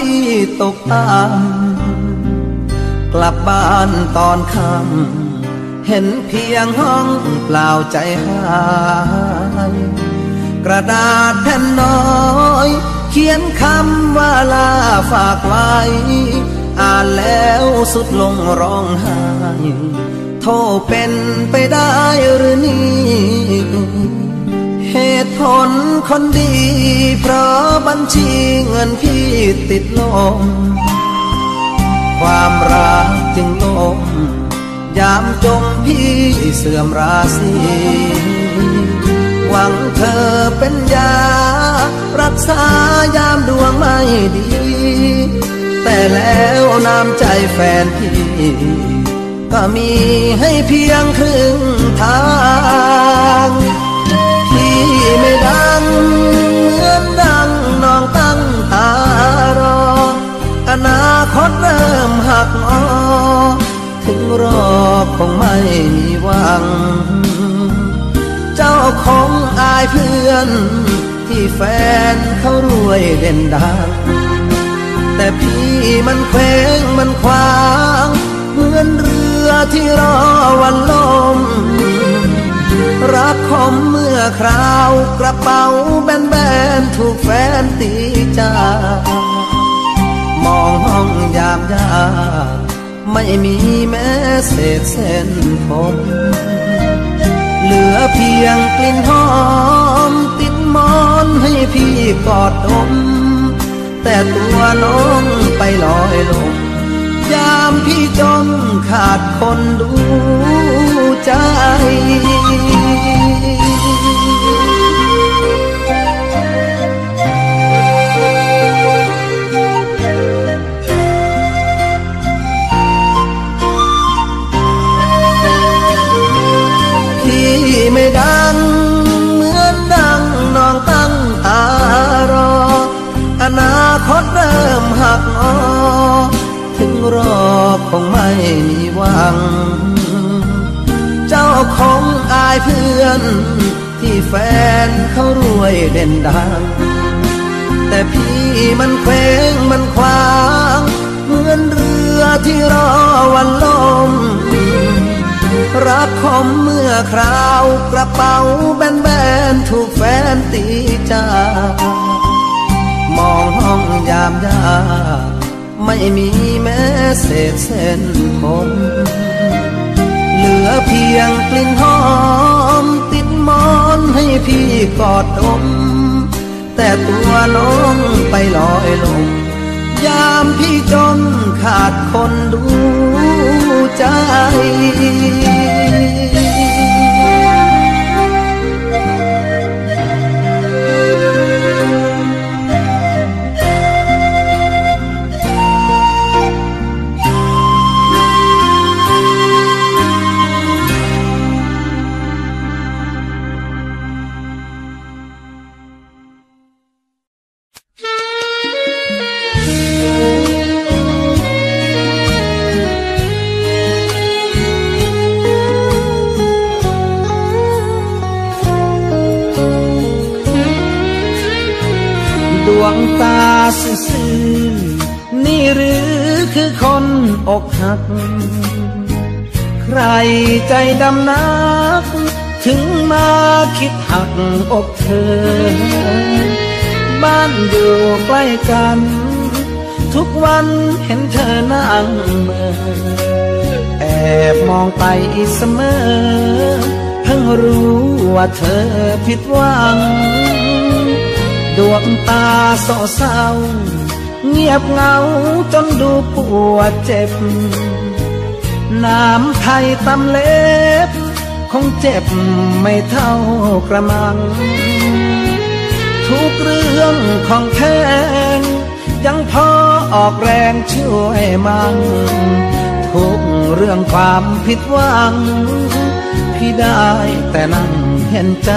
ของพี่ตกต่ำกลับบ้านตอนค่ำเห็นเพียงห้องเปล่าใจหายกระดาษแผ่นน้อย เขียนคำว่าลาฝากไว้ อ่านแล้วสุดลงร้องไห้โทษเป็นไปได้หรือนี่ ผลคนดี เพราะบัญชีเงินพี่ติดลม ความรักจึงลมยามจมพี่เสื่อมราศีหวังเธอเป็นยา รักษายามดวงไม่ดี แต่แล้วน้ำใจแฟนพี่ ก็มีให้เพียงครึ่งทาง พี่ไม่ดัง เหมือนดังน้องตั้งตารอ อนาคตเริ่มหักออถึงรอคงไม่มีหวัง เจ้าคงอายเพื่อน ที่แฟนเขารวยเด่นดัง แต่พี่มันเคว้งมันคว้าง เหมือนเรือที่รอวันลม รักคมเมื่อคราวกระเป๋าแบนๆถูกแฟนตีจามองห้องยามยากไม่มีแม้เศษเส้นผมเหลือเพียงกลิ่นหอม ติดมอนให้พี่กอดดม แต่ตัวน้องไปลอยลงยามพี่จนขาดคนดู ใจพี่ไม่ดัง เหมือนดังน้องตั้งตารอ อนาคตเริ่มหักออถึงรอคงไม่มีหวัง เจ้าคงอายเพื่อน ที่แฟนเขารวยเด่นดัง แต่พี่มันเคว้งมันคว้าง เหมือนเรือที่รอวันลม รักคมเมื่อคราวกระเป๋าแบนๆถูกแฟนตีจากมองห้องยามยากไม่มีแม้เศษเส้นผม อเพียงกลิ่นหอม ติดมอนให้พี่กอดดม แต่ตัวน้องไปลอยลงยามพี่จนขาดคนดูใจัก ใครใจดำนัก ถึงมาคิดหักอกเธอ บ้านอยู่ใกล้กัน ทุกวันเห็นเธอนั่งเมื่อแอบมองไปเสมอ เพิ่งรู้ว่าเธอผิดหวัง ดวงตาโศเศร้า เงียบเงาจนดูปวดเจ็บ น้ำไทยตำเล็บ คงเจ็บไม่เท่ากระมัง ทุกเรื่องของแพงยังพอออกแรงช่วยมัง ทุกเรื่องความผิดหวัง พี่ได้แต่นั่งเห็นใจ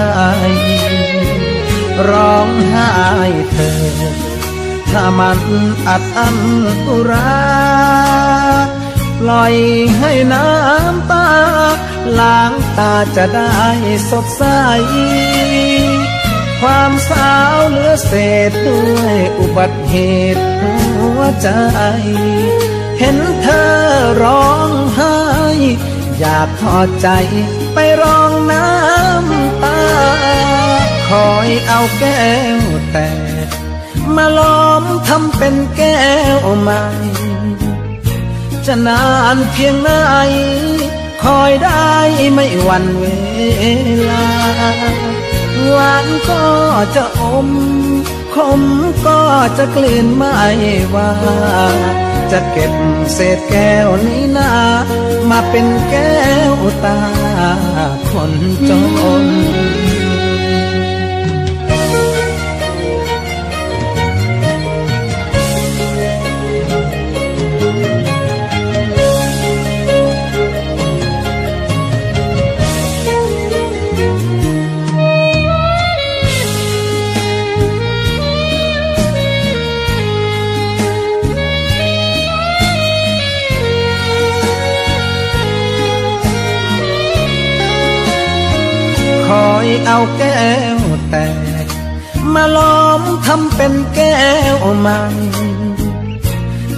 ร้องไห้เธอ ถ้ามันอัดอั้นอุราปล่อยให้น้ำตา ล้างตาจะได้สดใสคความสาวเหลือเศษด้วยอุบัติเหตุหัวใจ เห็นเธอร้องไห้ อยากทอดใจไปร้องน้ำตา คอยเอาแก้วแต่ มาล้อมทำเป็นแก้วใหม่ จะนานเพียงไหนคอยได้ไม่วันเวลา หวานก็จะอมคมก็จะกลืนไม่ว่า จะเก็บเศษแก้วนี้นา มาเป็นแก้วตาคนจน เอาแก้วแตกมาล้อมทำเป็นแก้วใหม่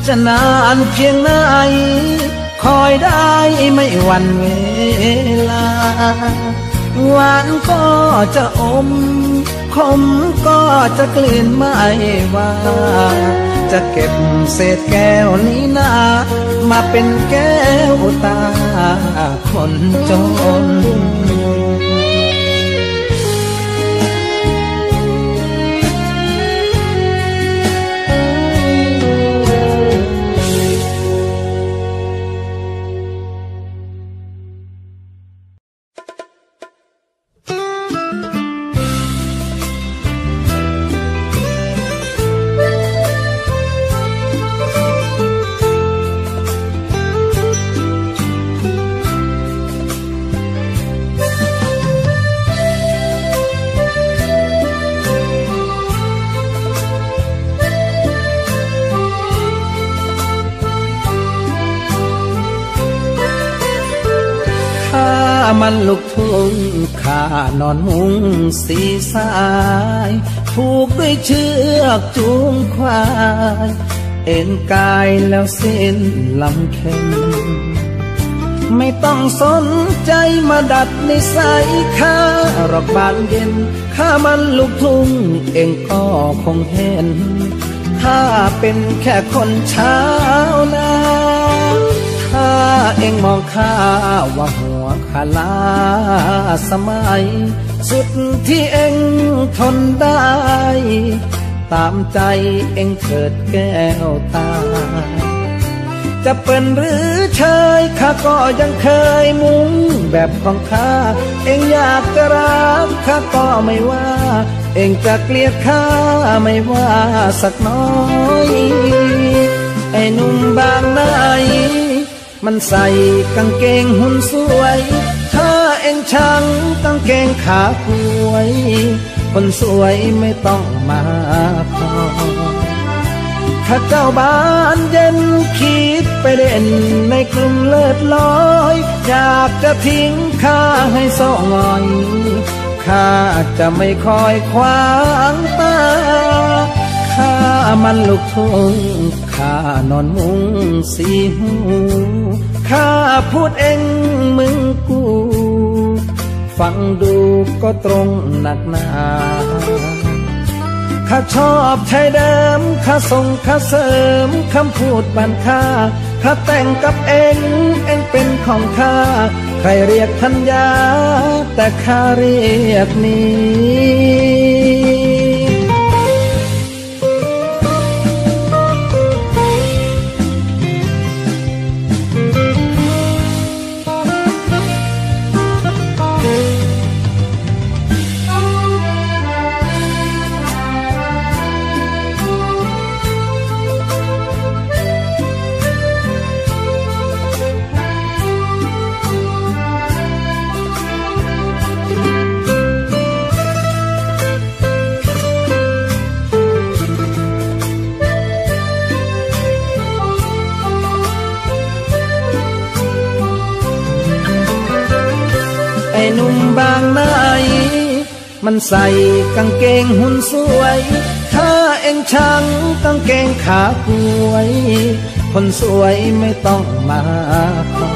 จะนานเพียงไหนคอยได้ไม่วันเวลา หวานก็จะอมคมก็จะกลืนไม่ว่า จะเก็บเศษแก้วนี้นามาเป็นแก้วตาคนจน อนมุงสีสายผูกด้วยเชือกจูงควาย เอ็นกายแล้วสิ้นลำเค็มไม่ต้องสนใจมาดัดในสัยข้ารอกบานเย็นข้ามันลุกทุ่งเองก็คงเห็น ถ้าเป็นแค่คนเช้านาถ้า เองมองข้าว่าหัวขาลาสมัย สุดที่เองทนได้ ตามใจเองเถิดแก้วตา จะเป็นหรือเชยข้าก็ยังเคยมุงแบบของข้า เองอยากจะรักข้าก็ไม่ว่า เองจะเกลียดข้าไม่ว่าสักน้อย ไอ้นุ่มบาง มันใส่กางเกงหุ่นสวยถ้าเอ็งช่างกางเกงขาป่วย คนสวยไม่ต้องมาพอถ้าเจ้าบ้านเย็นคิดไปเด่นในกลุ่มเลิศลอย อยากจะทิ้งข้าให้สองงอยข้าจะไม่คอยขวางตา มันลุกทุ่งข้านอนมุงสีหูข้าพูดเองมึงกู ฟังดูก็ตรงหนักหนาข้าชอบชายเดิมข้าส่งข้าเสริมคำพูดบันค่าข้าแต่งกับเองเองเป็นของข้าใครเรียกทัญญาแต่ข้าเรียกนี้ มันใส่กางเกงหุ่นสวย ถ้าเอ็งชังกางเกงขาป่วย คนสวยไม่ต้องมาขอ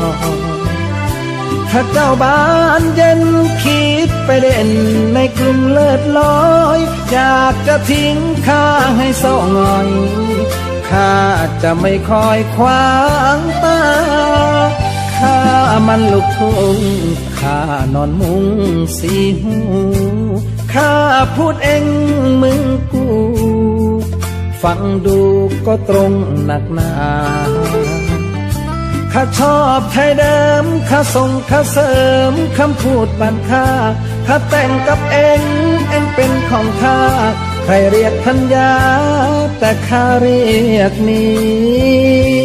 ถ้าเจ้าบ้านเย็นคิดไปเด่นในกลุ่มเลิศลอย อยากจะทิ้งข้าให้เศร้าหงอย ข้าจะไม่คอยขวางตา มันลูกทุ่งข้านอนมุงสีหูข้าพูดเองมึงกู ฟังดูก็ตรงหนักหนาข้าชอบไทยเดิมข้าส่งข้าเสริมคำพูดบันค่าข้าแต่งกับเองเองเป็นของข้าใครเรียกทัญญาแต่ข้าเรียกนี้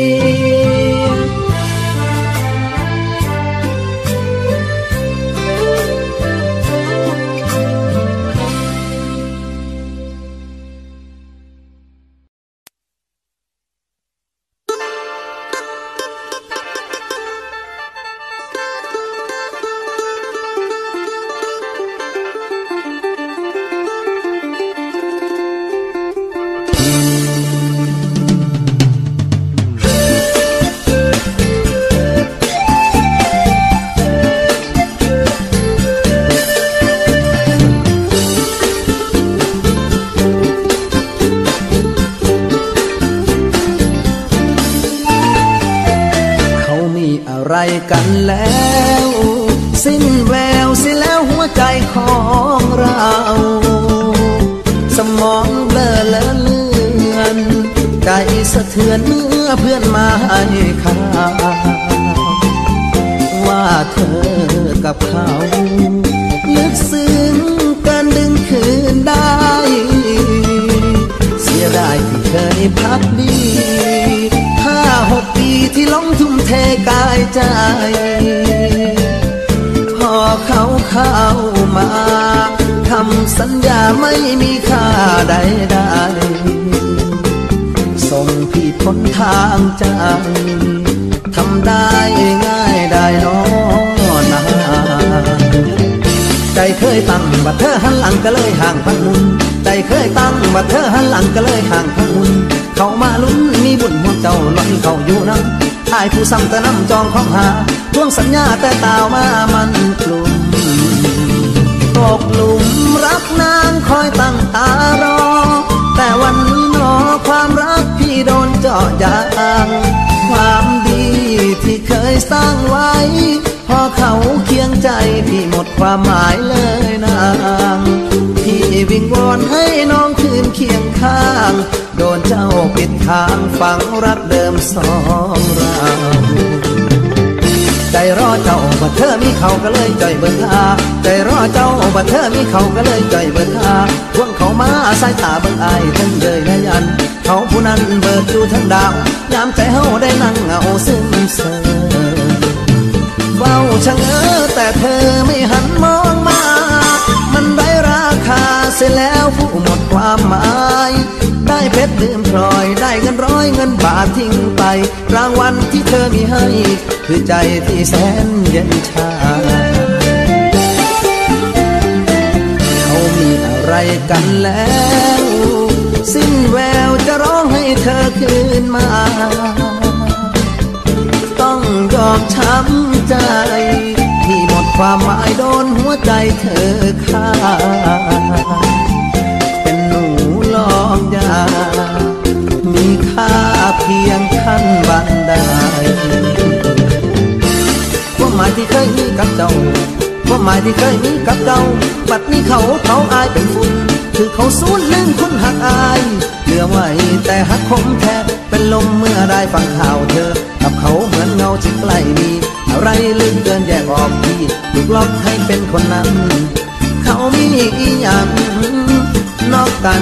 ว่าเธอหันหลังก็เลยห่างพันมุนเขามาลุ้นมีบุญหัวเจ้าลอยเขาอยู่น้ำอายผู้ซ้ำแต่น้ำจองของหาทวงสัญญาแต่ตาวมามันกลุ่มตกหลุมรักนางคอยตั้งตารอ แต่วันนี้นอความรักพี่โดนเจาะยางความดีที่เคยสร้างไว้ พอเขาเคียงใจพี่หมดความหมายเลยนางพี่วิงวอนให้น้อง ข้าง โดนเจ้าปิดทางฝังรักเดิมสองเราใจรอเจ้าบัดเธอมีเขาก็เลยใจเบิดทาใจรอเจ้าบัดเธอมีเขาก็เลยใจเบิดทาพวงเขามาสายตาเบิ่งอายทั้งเยยและยัน เขาผู้นั้นเบิดอยู่ทั้งดาวยามใจเฮาได้นั่งเงาซึมเสอเฝ้าชะเง้อแต่เธอไม่หันมองมา มันได้ราคาเสียแล้วผู้หมดความหมาย ชรลืมพลอยได้เงินร้อยเงินบาททิ้งไป รางวัลที่เธอมีให้ คือใจที่แสนเย็นชา เขามีอะไรกันแล้ว สิ้นแววจะร้องให้เธอคืนมา ต้องยอมช้ำใจที่หมดความหมายโดนหัวใจเธอฆ่า องยา มีค่าเพียงขั้นบันไดความหมายที่เคยมีกับเจ้าความหมายที่เคยมีกับเจ้าบัดนี้เขาเขาอายเป็นฝุ่นคือเขาสูญลืมคุณหักอายเหลือไว้แต่หักคมแทบเป็นลมเมื่อได้ฟังข่าวเธอ กับเขาเหมือนเงาที่ใกล้มีอะไรลืมเกินแยกออกที่ถูกล็อกให้เป็นคนนั้น เขามีอย่างนอกกัน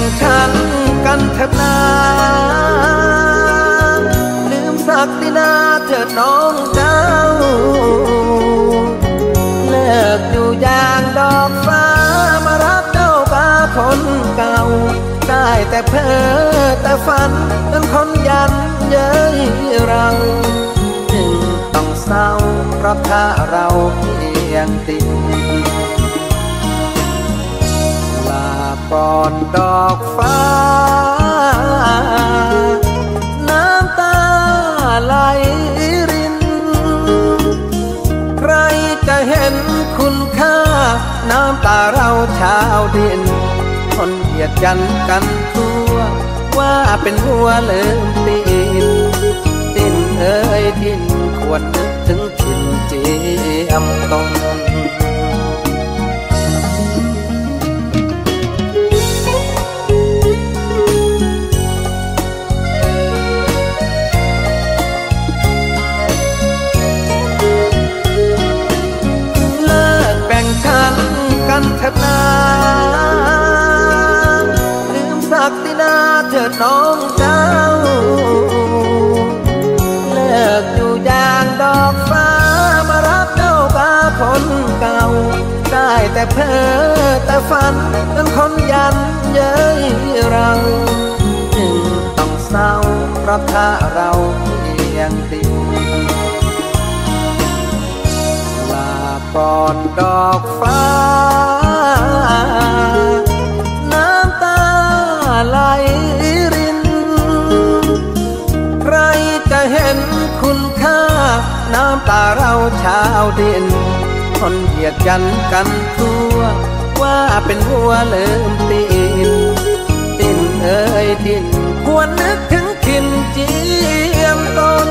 งชันกันเถิดนาลืมสักดินาเถิดน้องเจ้า เลิกอยู่อย่างดอกฟ้ามารักเจ้าปาคนเก่า ได้แต่เพ้อแต่ฝันเป็นคนยันเย้ยเราจึงต้องเศร้าเพราะถ้าเราเพียงติด ก่อนดอกฟ้า น้ำตาไหลริน ใครจะเห็นคุณค่า น้ำตาเราชาวดินคนเหยียดกันกันทั่ว ว่าเป็นหัวเลิมตีนดินเอ้ยดินควรนึกถึงถิ่นเจียมตน น้องเจ้า เลิกอยู่อย่างดอกฟ้ามารักเจ้าปาคนเก่า ได้แต่เพ้อแต่ฝันเป็นคนยันเย้ยเราจึงต้องเศร้าเพราะถ้าเราเพียงติดลาก่อนดอกฟ้าน้ำตาไหล น้ำตาเราชาวดินคนเหยียดกันกันตัวว่าเป็นหัวเลิมตีนดินเอ้ยดินควรนึกถึงขินเจียมตน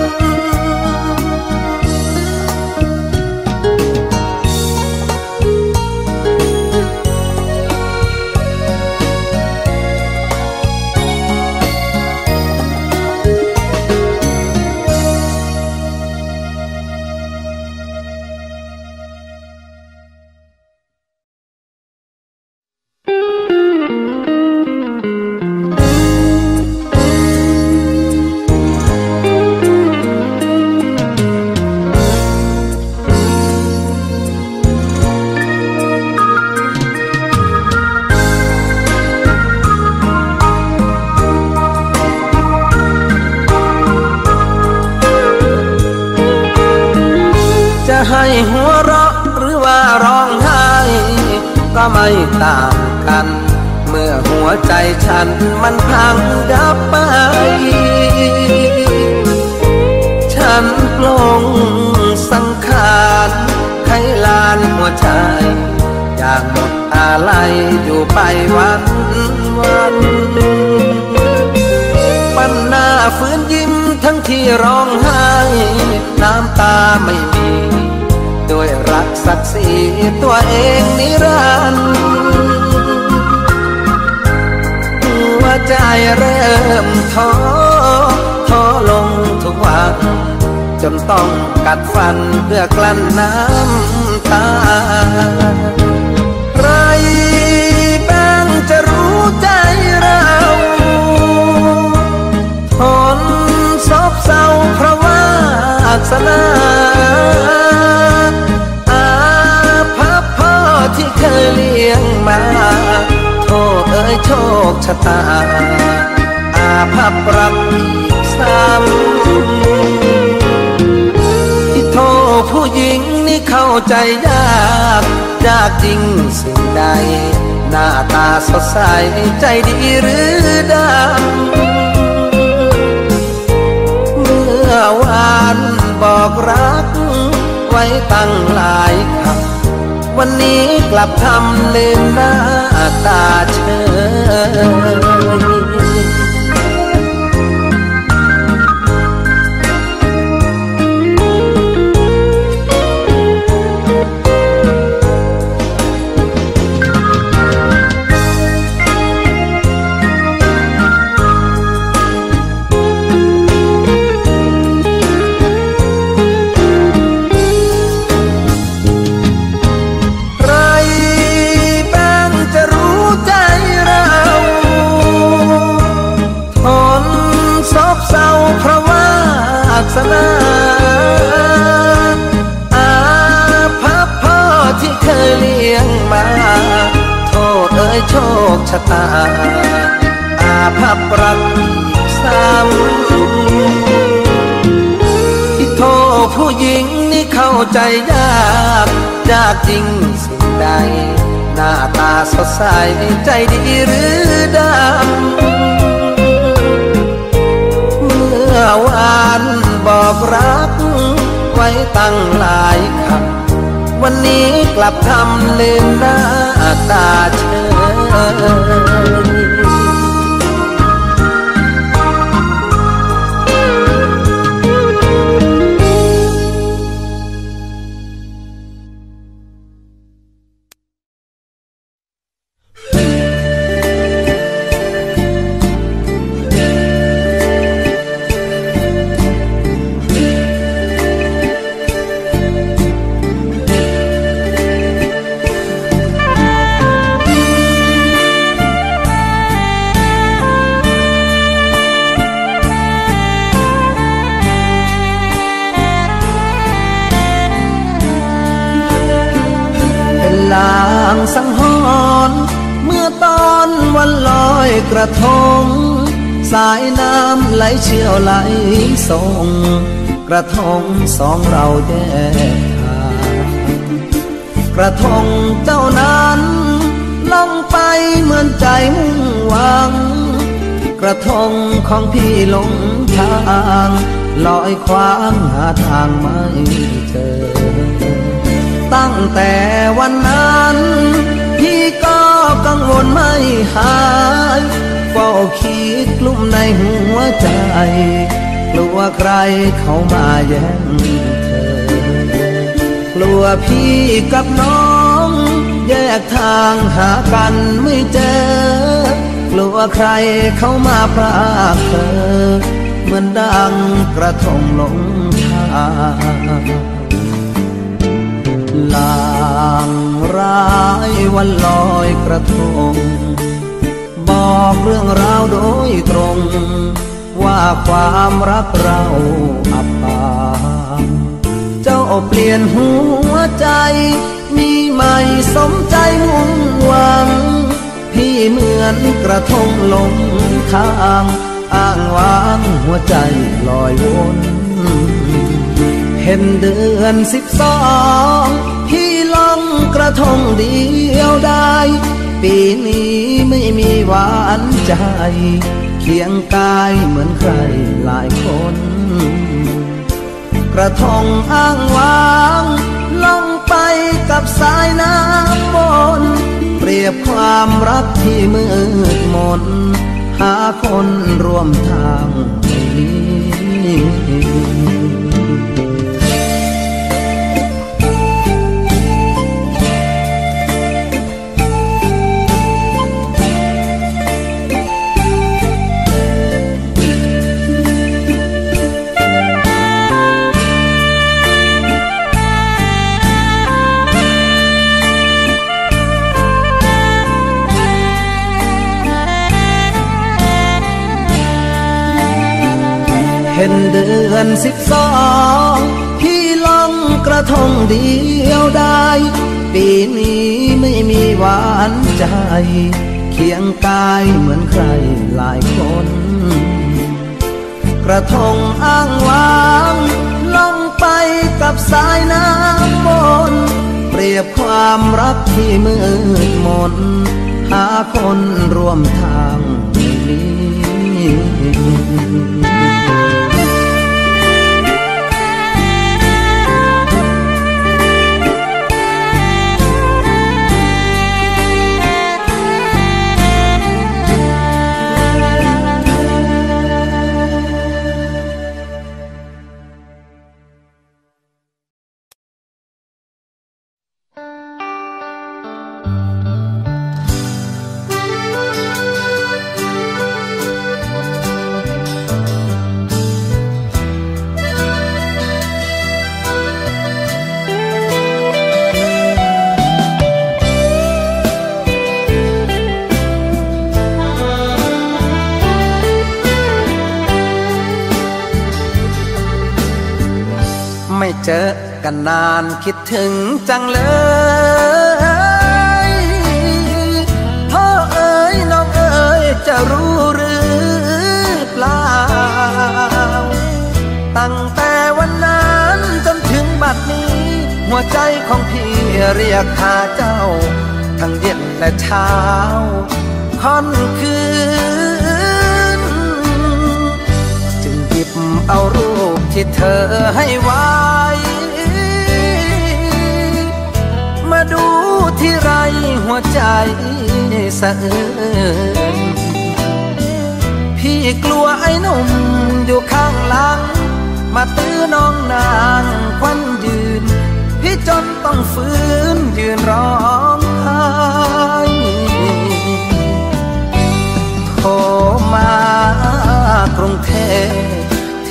ให้หัวเราะหรือว่าร้องไห้ก็ไม่ต่างกัน เมื่อหัวใจฉันมันพังดับไป ฉันปลงสังขารไขลานหัวใจ อยากหมดอะไรอยู่ไปวันวัน ปันหน้าฟื้นยิ้ม ที่ร้องไห้ น้ำตาไม่มี ด้วยรักศักดิ์ศรีตัวเองนิรันดร์หัวใจเริ่มท้อท้อลงทุกวัน จนต้องกัดฟันเพื่อกลั้นน้ำตาใครบ้างจะรู้ใจเรา เศร้าเพราะว่าสนาอาภัพพ่อที่เคยเลี้ยงมาโทษเอ้ยโชคชะตาอาอาภัพรักอีกซ้ำที่โทษผู้หญิงนี่เข้าใจยาก ยากจริงสิ่งใด หน้าตาสดใสใจดีหรือดำ อวานบอกรัก ไว้ตั้งหลายคำวันนี้กลับทำลืมหน้าตาเชย ชะตา อาภัพรักซ้ำที่โทษผู้หญิงนี่เข้าใจยากยากจริงสิ่งใด หน้าตาสดใสใจดีหรือดำ เมื่อวานบอกรัก ไว้ตั้งหลายคำวันนี้กลับทำลืมหน้าตาเฉย 爱你 ระทง สายน้ำไหลเชี่ยวไหลส่ง กระทงสองเราแยกทางกระทงเจ้านั้นล่องไปเหมือนใจมุ่งหวัง กระทงของพี่ลงทางลอยคว้างหาทางไม่เจอ ตั้งแต่วันนั้น พี่ก็ กังวลไม่หายเฝ้าคิดกลุ่มในหัวใจ กลัวใครเข้ามาแย่งเธอกลัวพี่กับน้อง แยกทางหากันไม่เจอ กลัวใครเข้ามาพรากเธอ เหมือนดังกระทงลงทางลาง ร้ายวันลอยกระทง บอกเรื่องราวโดยตรง ว่าความรักเราอับปางเจ้าเปลี่ยนหัวใจ มีใหม่สมใจมุ่งหวัง พี่เหมือนกระทงลงทางอ้างวางหัวใจลอยวน เห็นเดือนสิบสองพี่ลอง กระทงเดียวได้ ปีนี้ไม่มีหวานใจ เคียงกายเหมือนใครหลายคน กระทงอ้างวางล่องไปกับสายน้ำมนเปรียบความรักที่มืดมน หาคนร่วมทาง เดียวได้ ปีนี้ไม่มีหวานใจ เคียงกายเหมือนใครหลายคน กระทงอ้างว้างล่องไปกับสายน้ำมนเปรียบความรักที่มืดมน หาคนร่วมทางนี้เจ ถึง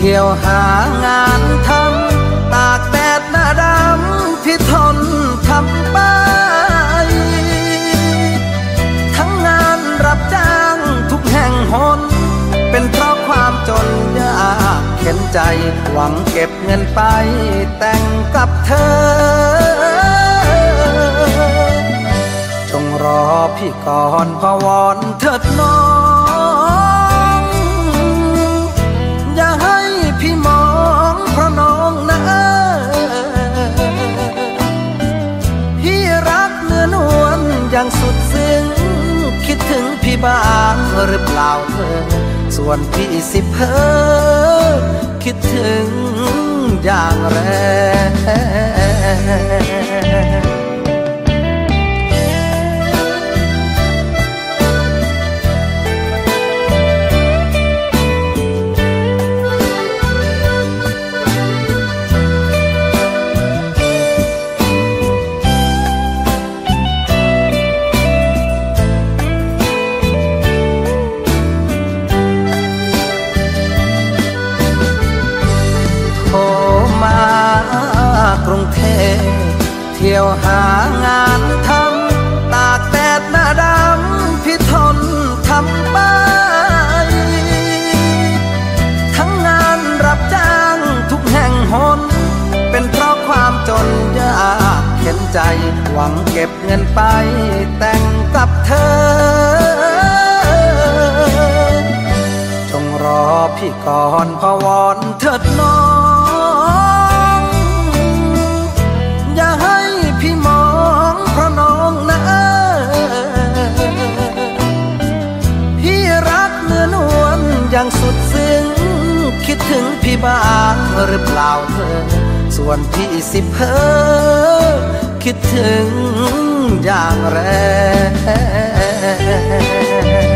ที่ยวหางานทำตากแดดหน้าดำพี่ทนทำไป ทั้งงานรับจ้างทุกแห่งหน เป็นเพราะความจนยากเข็นใจ หวังเก็บเงินไปแต่งกับเธอ จงรอพี่ก่อนพวอนเถิดน้อง บ้างหรือเปล่าเธอ ส่วนพี่สิเพอคิดถึงอย่างแรง ที่ยวหางานทำตากแดดหน้าดำพี่ทนทำไป ทั้งงานรับจ้างทุกแห่งหน เป็นเพราะความจนยากเข็นใจ หวังเก็บเงินไปแต่งกับเธอ จงรอพี่ก่อนพวอนเถิด บ้างหรือเปล่าเธอ ส่วนพี่สิเพอคิดถึงอย่างแรง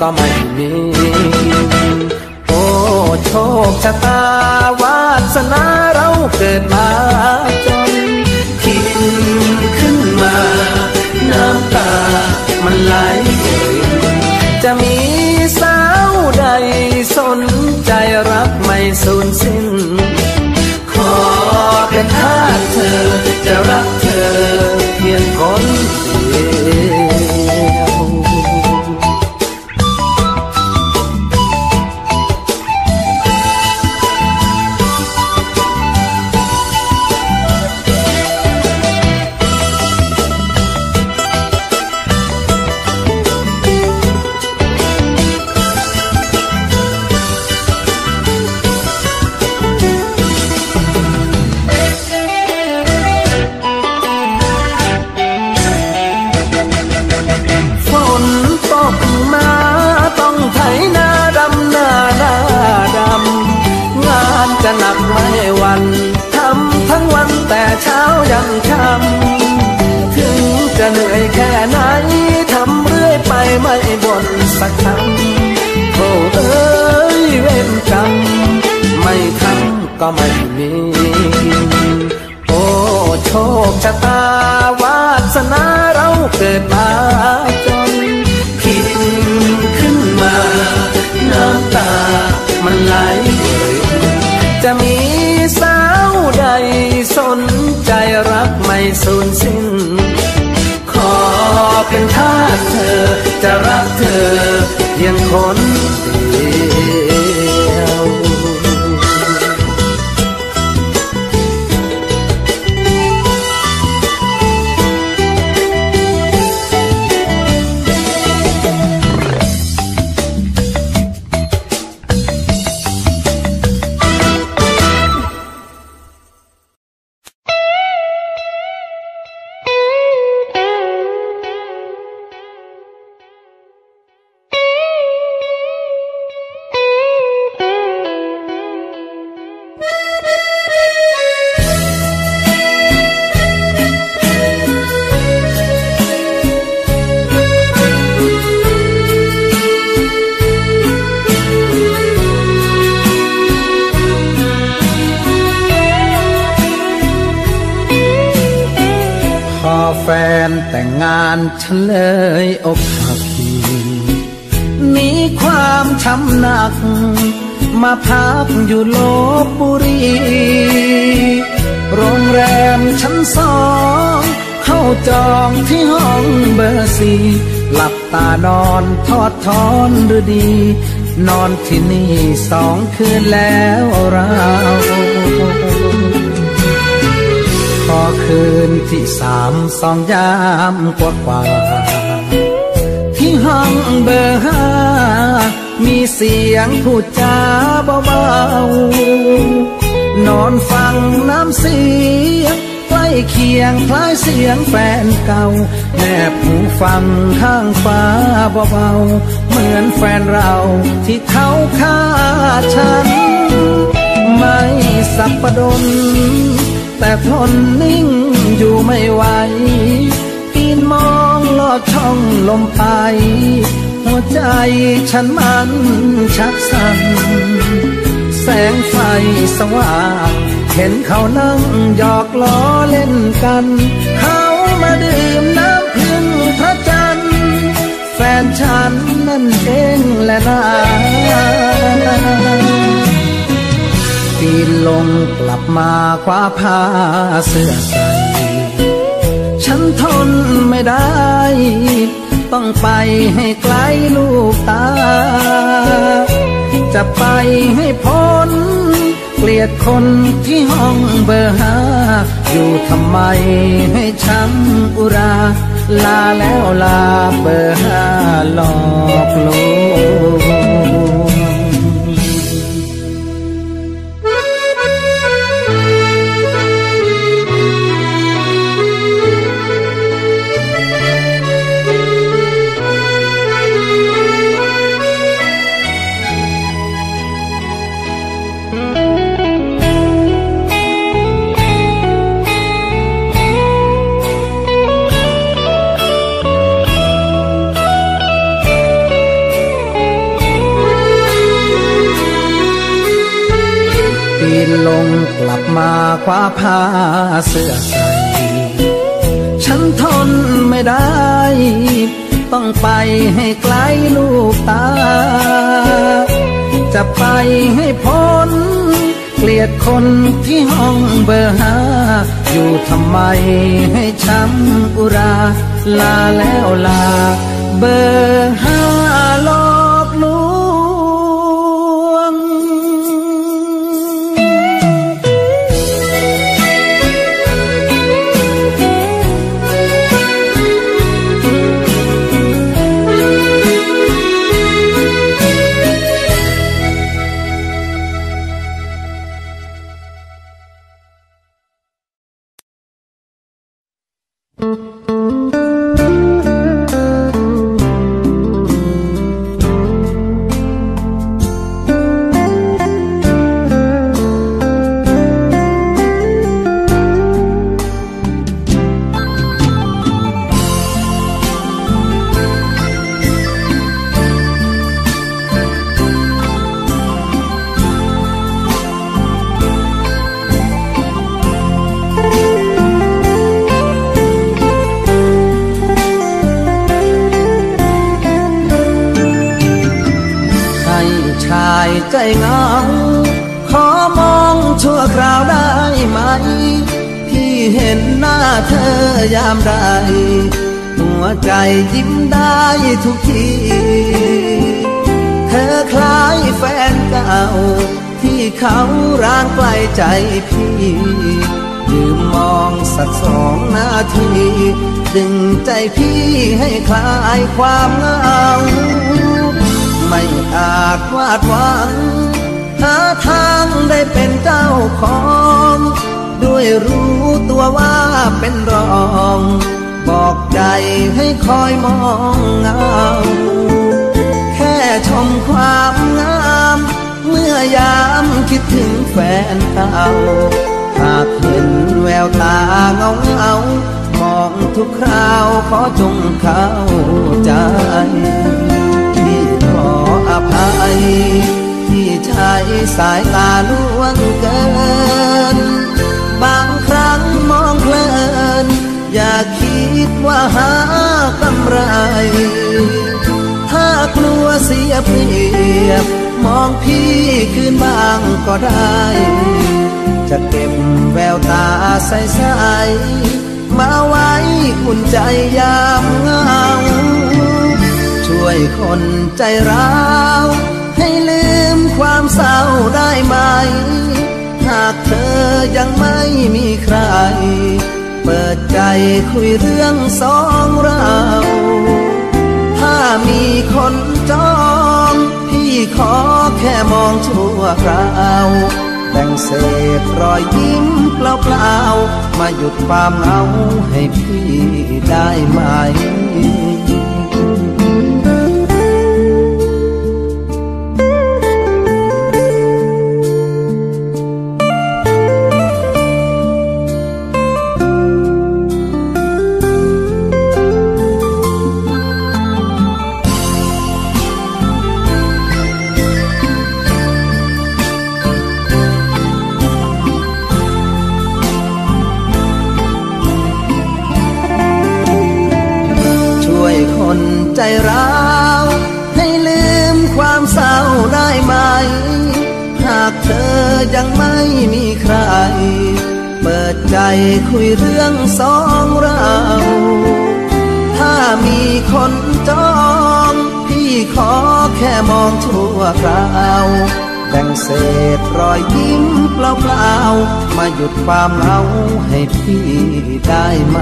ก็ไม่มี โอ้โชคชะตาวาสนาเราเกิดมาจนคิดขึ้นมา น้ำตามันไหลจะมีสาวใดสนใจรักไม่สูญสิ้น ขอเป็นทาสเธอจะรักเธอเพียงคน ไม่บ่นสักคำโอ้เอ้ยเวรกรรมไม่ทำก็ไม่มีโอ้โชคชะตาวาสนาเราเกิดมาจน เธอ จะรักเธอเพียงคนเดียว ที่นี่สองคืนแล้วเราพอคืนที่สามสองยามกว่ากว่า ที่ห้องเบอร์ห้ามีเสียงพูดจาเบาๆ นอนฟังน้ำเสียงใกล้เคียงคล้ายเสียงแฟนเก่า แนบหูฟังข้างฟ้าเบาๆ มือนแฟนเราที่เขาฆ่าฉัน ไม่สับประดน แต่ทนนิ่งอยู่ไม่ไหวปีนมองลอดช่องลมไป หัวใจฉันมันชักสั่นแสงไฟสว่างเห็นเขานั่งหยอกล้อเล่นกัน เขามาดื่มน้ำ นฉันนั่นเองแหละนะปีนลงกลับมาคว้าผ้าเสื้อใส่ฉันทนไม่ได้ ต้องไปให้ไกลลูกตา จะไปให้พ้น เกลียดคนที่ห้องเบอร์ห้าอยู่ทำไมให้ช้ำอุรา ลาแล้วลาเบอร์ห้าหลอกลวง มาคว้าผ้าเสื้อใส่ฉันทนไม่ได้ ต้องไปให้ไกลลูกตา จะไปให้พ้น เกลียดคนที่ห้องเบอร์ห้าอยู่ทำไมให้ช้ำอุรา ลาแล้วลา เบอร์ห้า เขาร่างใกล้ใจพี่ยืมมองสักสองนาที ดึงใจพี่ให้คลายความเหงา ไม่อาจวาดหวัง หาทางได้เป็นเจ้าของ ด้วยรู้ตัวว่าเป็นรอง บอกใจให้คอยมองเงา แค่ชมความงา อยามคิดถึงแฟนเก่าหากเห็นแววตาเงาเงามองทุกคราวขอจงเข้าใจที่ขออภัย ที่ใช้สายตาล่วงเกิน บางครั้งมองเพลิน อย่าคิดว่าหากำไร ถ้ากลัวเสียเปรียบ มองพี่คืนบ้างก็ได้ จะเก็บแววตาใสๆมาไว้อุ่นใจยามเหงาช่วยคนใจร้าวให้ลืมความเศร้าได้ไหม หากเธอยังไม่มีใคร เปิดใจคุยเรื่องสองเรา ถ้ามีคนจอ ขอแค่มองชั่วคราวแบ่งเศษรอยยิ้มเปล่าๆมาหยุดความเหงาให้พี่ได้ไหม ใจร้าวให้ลืมความเศร้าได้ไหม หากเธอยังไม่มีใคร เปิดใจคุยเรื่องสองเรา ถ้ามีคนจองพี่ขอแค่มองทั่วคราวแบ่งเศษรอยยิ้มเปล่าๆมาหยุดความเหงาให้พี่ได้ไหม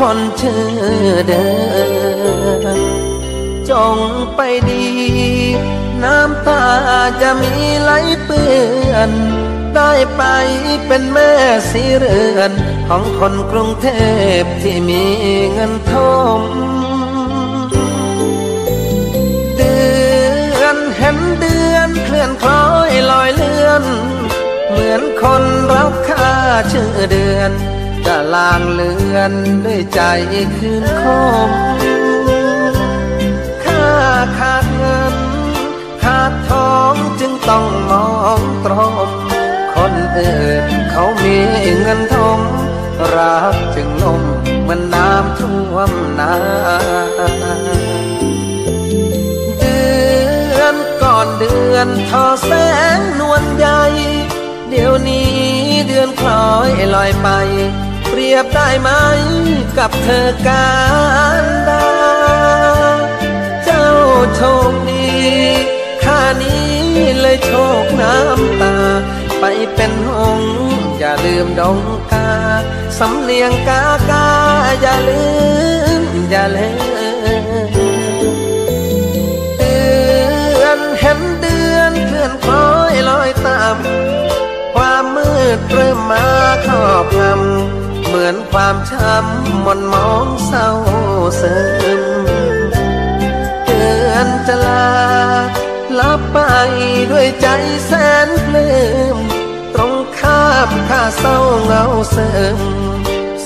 คนเชื่อเดินจงไปดี น้ำตาจะมีไหลเปื้อน ได้ไปเป็นแม่สีเรือน ของคนกรุงเทพที่มีเงินทมเดือนเห็นเดือนเคลื่อนคล้อยลอยเลื่อน เหมือนคนรักค่าชื่อเดือน จะลางเลือนด้วยใจคืนคมค่าขาดเงิน ขาดทองจึงต้องมองตรม คนอื่นเขามีเงินทองรักจึงลมมันน้ำท่วมนาเดือนก่อนเดือนทอแสงนวลใหญ่เดี๋ยวนี้เดือนคล้อยลอยไป เปรียบได้ไหมกับเธอการดา เจ้าโชคดีข้านี้เลยโชคน้ำตา ไปเป็นหงอย่าลืมดองกา สำเนียงกากา อย่าลืม อย่าลืมเดือนเห็นเดือนเคลื่อนคล้อยลอยตาม ความมืดเริ่มมาครอบงำ เหมือนความช้ำมนมองเศร้าซึมเตือนจะลาลับไปด้วยใจแสนเพลิมตรงข้ามข้าเศร้าเงาเสริม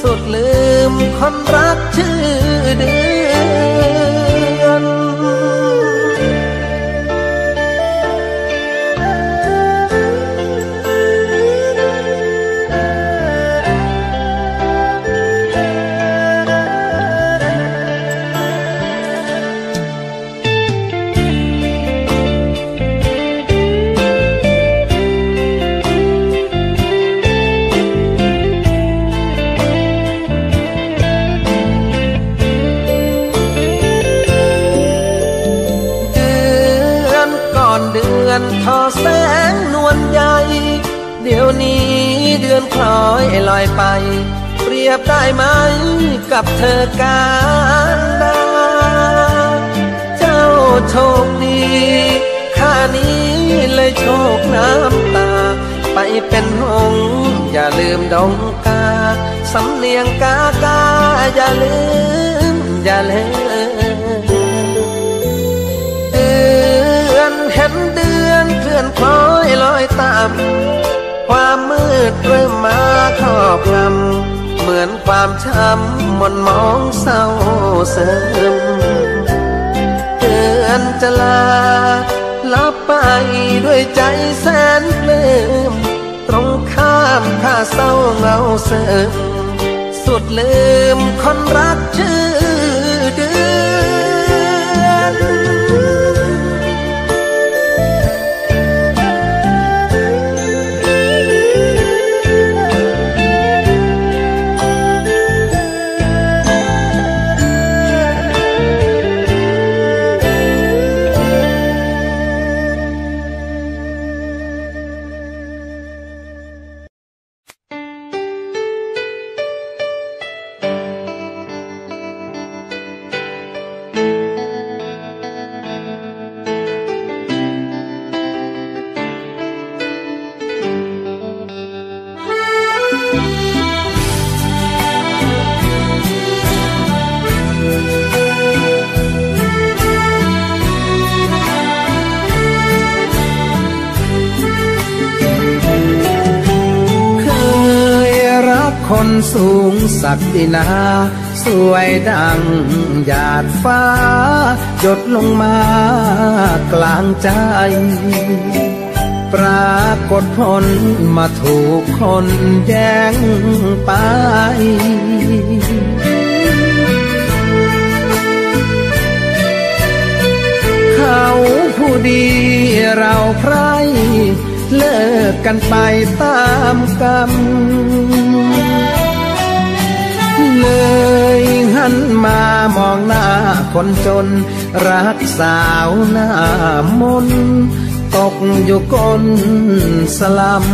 สุดลืมคนรักชื่อเดือ กับเธอการดาเจ้าโชคดีข้านี้เลยโชคน้ำตา ไปเป็นหงอย่าลืมดองกา สำเนียงกากา อย่าลืม อย่าลืมเดือนเห็นเดือนเคลื่อนคล้อยลอยตาม ความมืดเริ่มมาครอบงำ เหมือนความช้ำมนมองเศร้าเสริมเตือนจะลาลับไปด้วยใจแสนเพลิมตรงข้ามข้าเศร้าเงาเสริมสุดลืมคนรักชื่อ นา สวยดังหยาดฟ้า หยดลงมากลางใจ ปรากฏผลมาถูกคนแย่งไปเขาผู้ดีเราใครเลิกกันไปตามกรรมันมามองหน้าคนจน รักสาวหน้ามนตกอยู่ก้นสลัม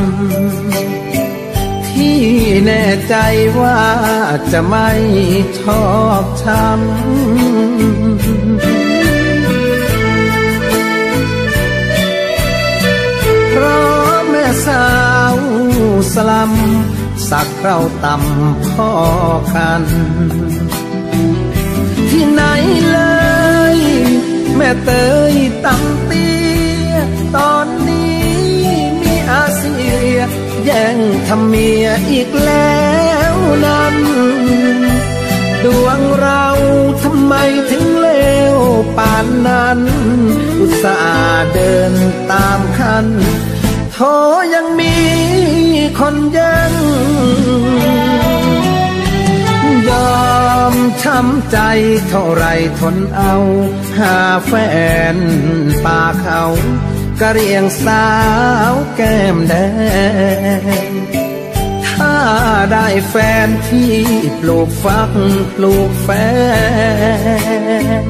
ที่แน่ใจว่าจะไม่ชอบช้ำสาวสลัมสักเราต่ำพ่อกัน ไหนเลย แม่เตยตั้งเตี้ยตอนนี้มีอาเซียแย่งทำเมียอีกแล้วนั้น ดวงเราทำไมถึงเลวป่านนั้น อุตส่าห์เดินตามคันโทยังมีคนยัง ยอมช้ำใจเท่าไรทนเอา หาแฟนป่าเขากะเรียงสาวแก้มแดง ถ้าได้แฟนที่ปลูกฟักปลูกแฟน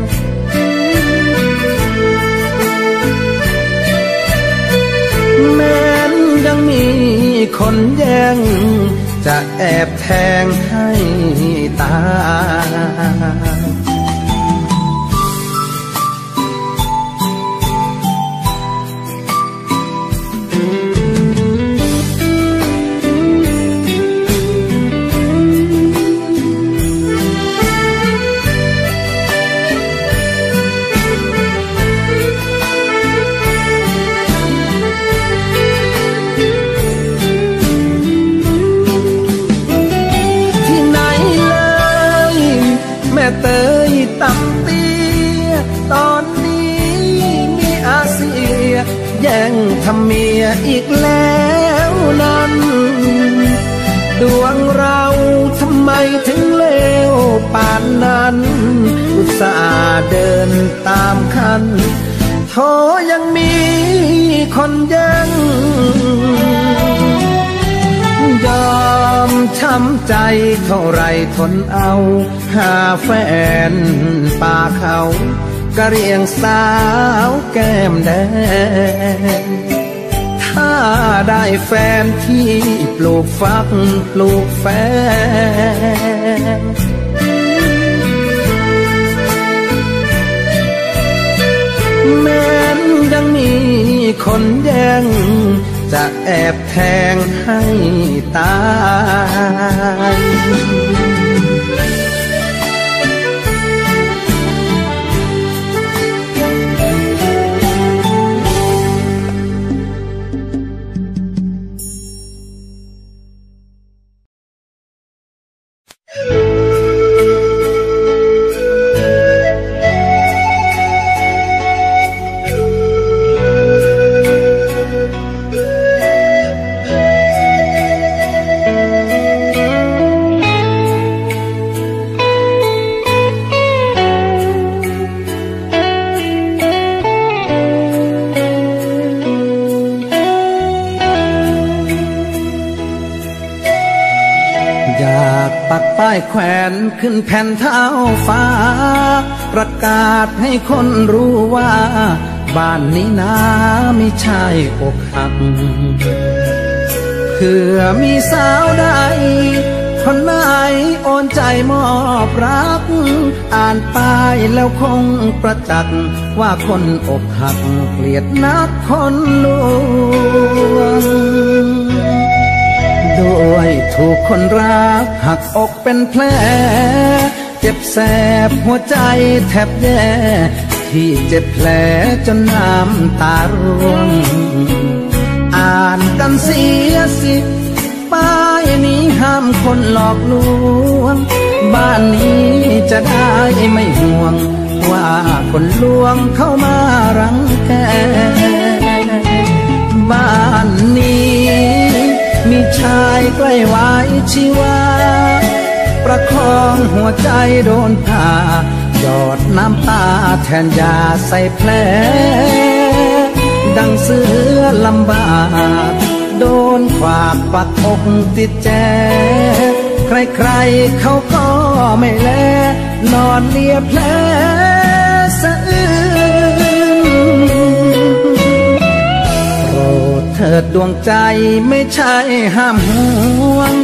แม้นยังมีคนแย่ง จะแอบแทงให้ตาย ยอีกแล้วนั้น ดวงเราทำไมถึงเลวป่านนั้น อุตส่าห์เดินตามคันโทยังมีคนยังยอมช้ำใจเท่าไรทนเอา หาแฟนป่าเขากระเรียงสาวแก้มแดง ถ้าได้แฟนที่ปลูกฟักปลูกแฟนแม้นยังมีคนแย่งจะแอบแทงให้ตายป้าย ขึ้นแผ่นเท้าฟ้า ประกาศให้คนรู้ว่า บ้านนี้นาไม่ใช่อกหักเพื่อมีสาวใดคนไหนโอนใจมอบรัก อ่านป้ายแล้วคงประจักษ์ว่าคนอกหักเกลียดนักคนลวง ด้วยถูกคนรักหักอกเป็นแผล เจ็บแสบหัวใจแทบแย่ ที่เจ็บแผลจนน้ำตาร่วง อ่านกันเสียสิป้ายนี้ห้ามคนหลอกลวง บ้านนี้จะได้ไม่ห่วง ว่าคนลวงเข้ามารังแกบ้านนี้ มีชายใกล้ไว้ชีวา ประคองหัวใจโดนผ่าหยอดน้ำตาแทนยาใส่แผล ดังเสือลำบาก โดนขวากปักอกติดแจ ใครๆเขาก็ไม่แล นอนเลียแผล ถิดดวงใจไม่ใช่ห้ามห่วง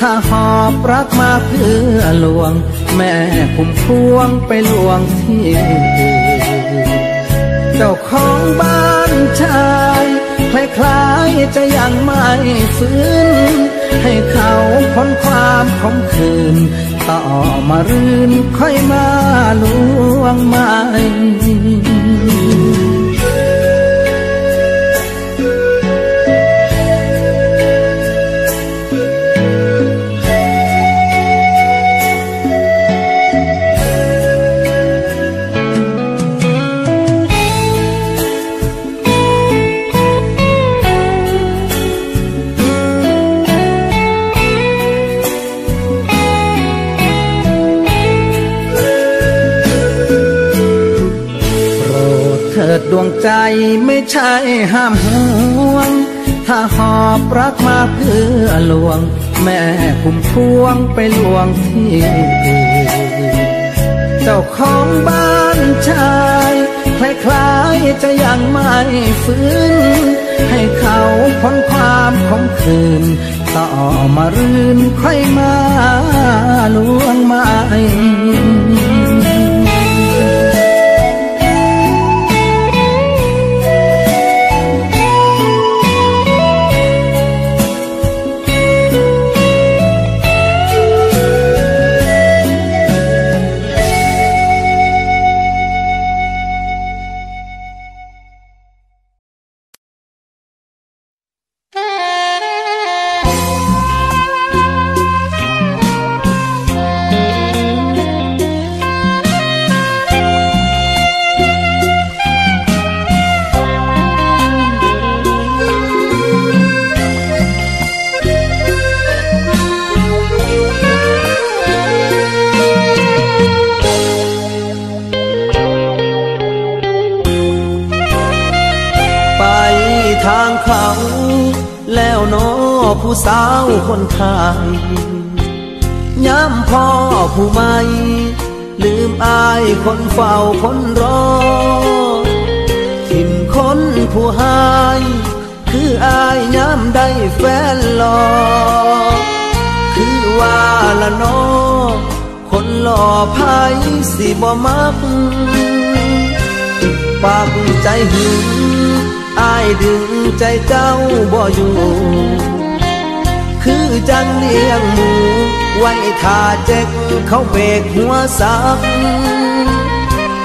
ถ้าหอบรักมาเพื่อลวง แม่ผมพวงไปลวงที่เจ้าของบ้านชายคล้ายๆจะยังไม่ฟื้น ให้เขาพ้นความขมขืน ต่อมารื่นค่อยมาลวงใหม่ ห้ามห่วง ถ้าหอบรักมาเพื่อลวง แม่คุมพวงไปลวงที่เจ้าของบ้านชายคล้ายๆจะยังไม่ฟื้น ให้เขาพ้นความของคืน ต่อมารื่นค่อยมาลวงไม้ผู้ บ่อยู่คือจังเลี้ยงหมูไว้ท่าเจ็กเขาเบกหัวสัก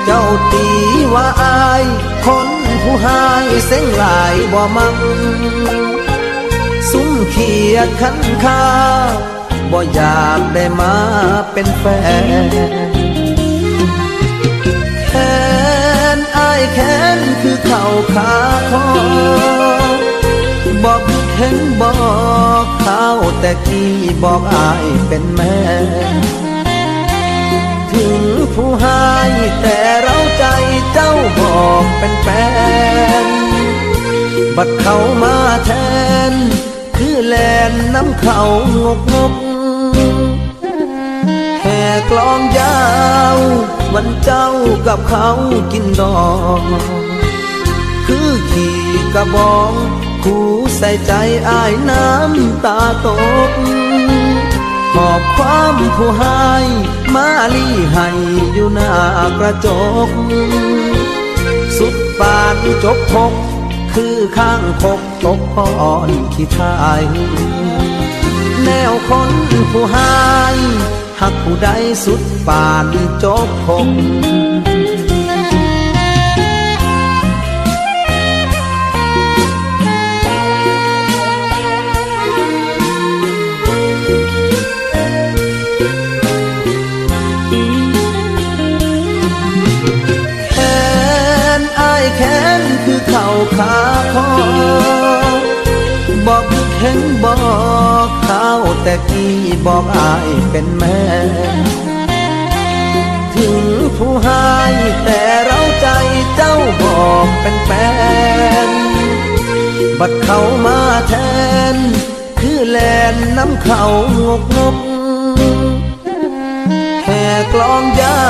เจ้าตีว่าอาย คนผู้หายเส้นลายบ่มังซุ้มเขียดขันคาบ่อยากได้มาเป็นแฟนแค้นอายแค้นคือเข่าขาคอ บอกเห็นบอกเขาแต่กี้บอกอายเป็นแม่ ถึงผู้หายแต่เราใจเจ้าบอกเป็นแฟน บัดเขามาแทน คือแลนน้ำเขางกงกแห่กลองยาว วันเจ้ากับเขากินดอก คือขี่กระบองผู้ ใส่ใจอายน้ำตาตกขอบความผู้ให้มาลีให้อยู่หน้ากระจก สุดปานจบพกคือข้างพกตกพอนขี้ทายแนวคนผู้ให้หักผู้ใดสุดปานจบพก ขาคอบอกเห็นบอกเขาแต่กี้บอกอายเป็นแม่ ถึงผู้หายแต่เราใจเจ้าบอกเป็นแฟนบัดเขามาแทน คือแลนน้ำเขางกงกแห่กลองยา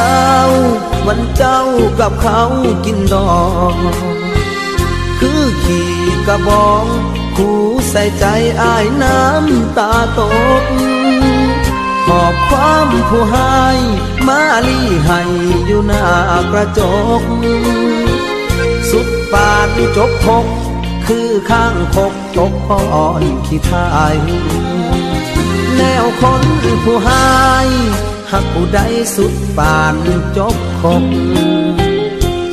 ว วันเจ้ากับเขากินดอง คือขี่กระบองคู่ใส่ใจอายน้ำตาตกขอบความผู้ให้มาลี่ให้อยู่หน้ากระจก สุดปานจบพกคือข้างพกตกพอนขี้ทายแนวคนผู้ให้หักผู้ใดสุดปานจบคก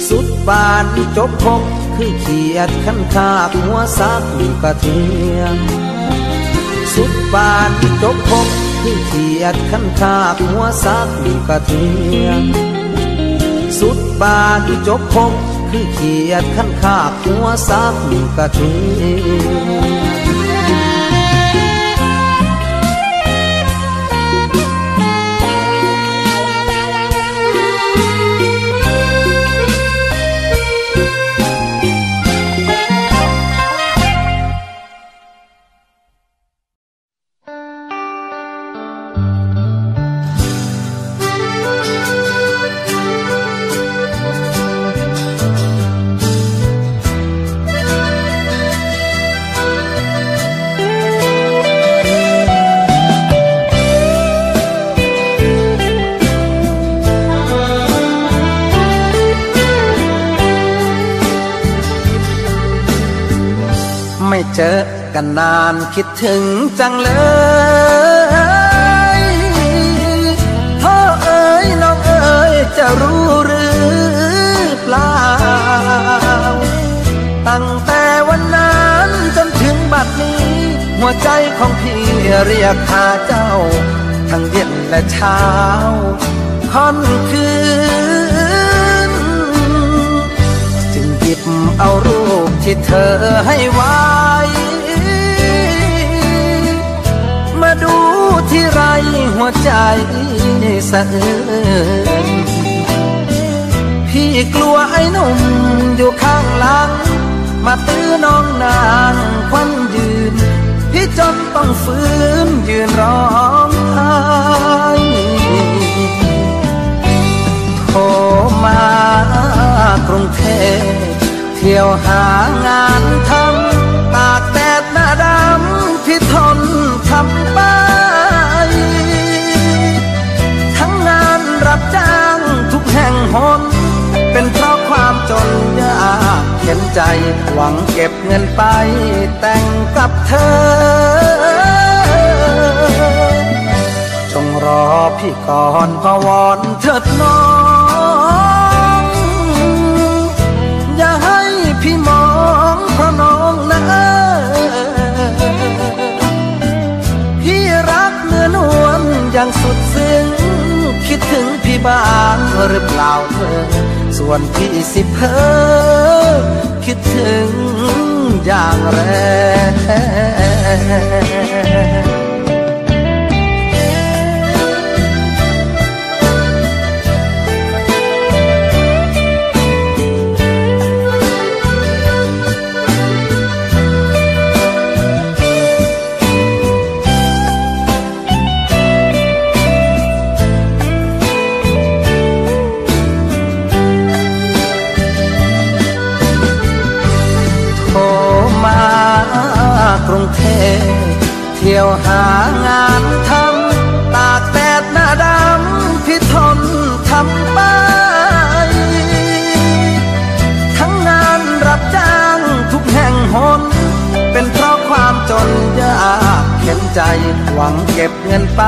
สุดปานจบคก คือเขียดขันคาบหัวซักกระเทียมสุดปานจบคกคือเขียดขันคาบหัวซักกระเทียมสุดปานจบคกคือเขียดขันคาบหัวซักกระเทียม นานคิดถึงจังเลยพ่อเอ๋ยน้องเอ๋ยจะรู้หรือเปล่า ตั้งแต่วันนั้นจนถึงบัดนี้ หัวใจของพี่เรียกหาเจ้า ทั้งเย็นและเช้าค่อนคืน จึงหยิบเอารูปที่เธอให้ไว้ วใจสะเอื้นพี่กลัวไอ้หนุ่มอยู่ข้างหลัง มาตื้อน้องนางควันยืน พี่จนต้องฟื้นยืนร้องไห้โทรมากรุงเทพเที่ยวหางานทำ เข็นใจ หวังเก็บเงินไปแต่งกับเธอ จงรอพี่ก่อนพวอนเถิดน้อง อย่าให้พี่มองเพราะน้องนะพี่รักเมื่อย่างสุดซึ้งคิดถึงพี่บ้างหรือเปล่าเธอ ส่วนพี่สิเพอคิดถึงอย่างแรง ที่ยวหางานทำตากแดดหน้าดำพี่ทนทำไป ทั้งงานรับจ้างทุกแห่งหน เป็นเพราะความจนยากเข็นใจหวังเก็บเงินไป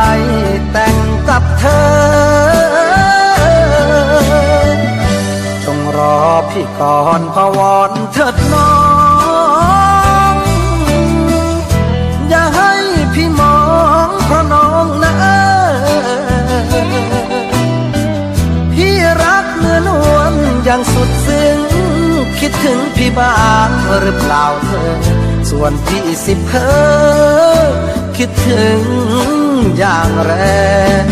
แต่งกับเธอ จงรอพี่ก่อนพวอน หรือเปล่าเธอ ส่วนพี่สิบเพอคิดถึงอย่างแรง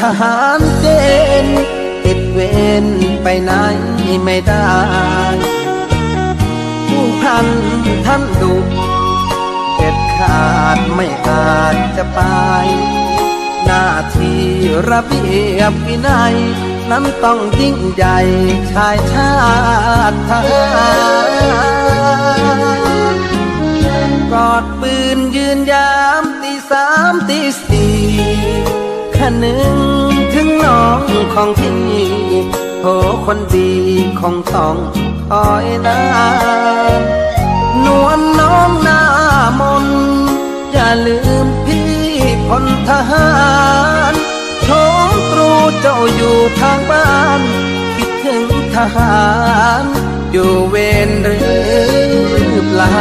ทหารเกณฑ์ติดเวรไปไหนไม่ได้ผู้พันท่านดุเด็ดขาดไม่อาจจะไป หน้าที่ระเบียบวินัย นั้นต้องยิ่งใหญ่ชายชาติทหารกอดปืนยืนยามตีสามตีสี่ นึงถึงน้องของพี่โหคนดีคงต้องคอยนานนวลน้องหน้ามน อย่าลืมพี่พลทหารโชมตรูเจ้าอยู่ทางบ้าน คิดถึงทหารอยู่เวรหรือเปล่า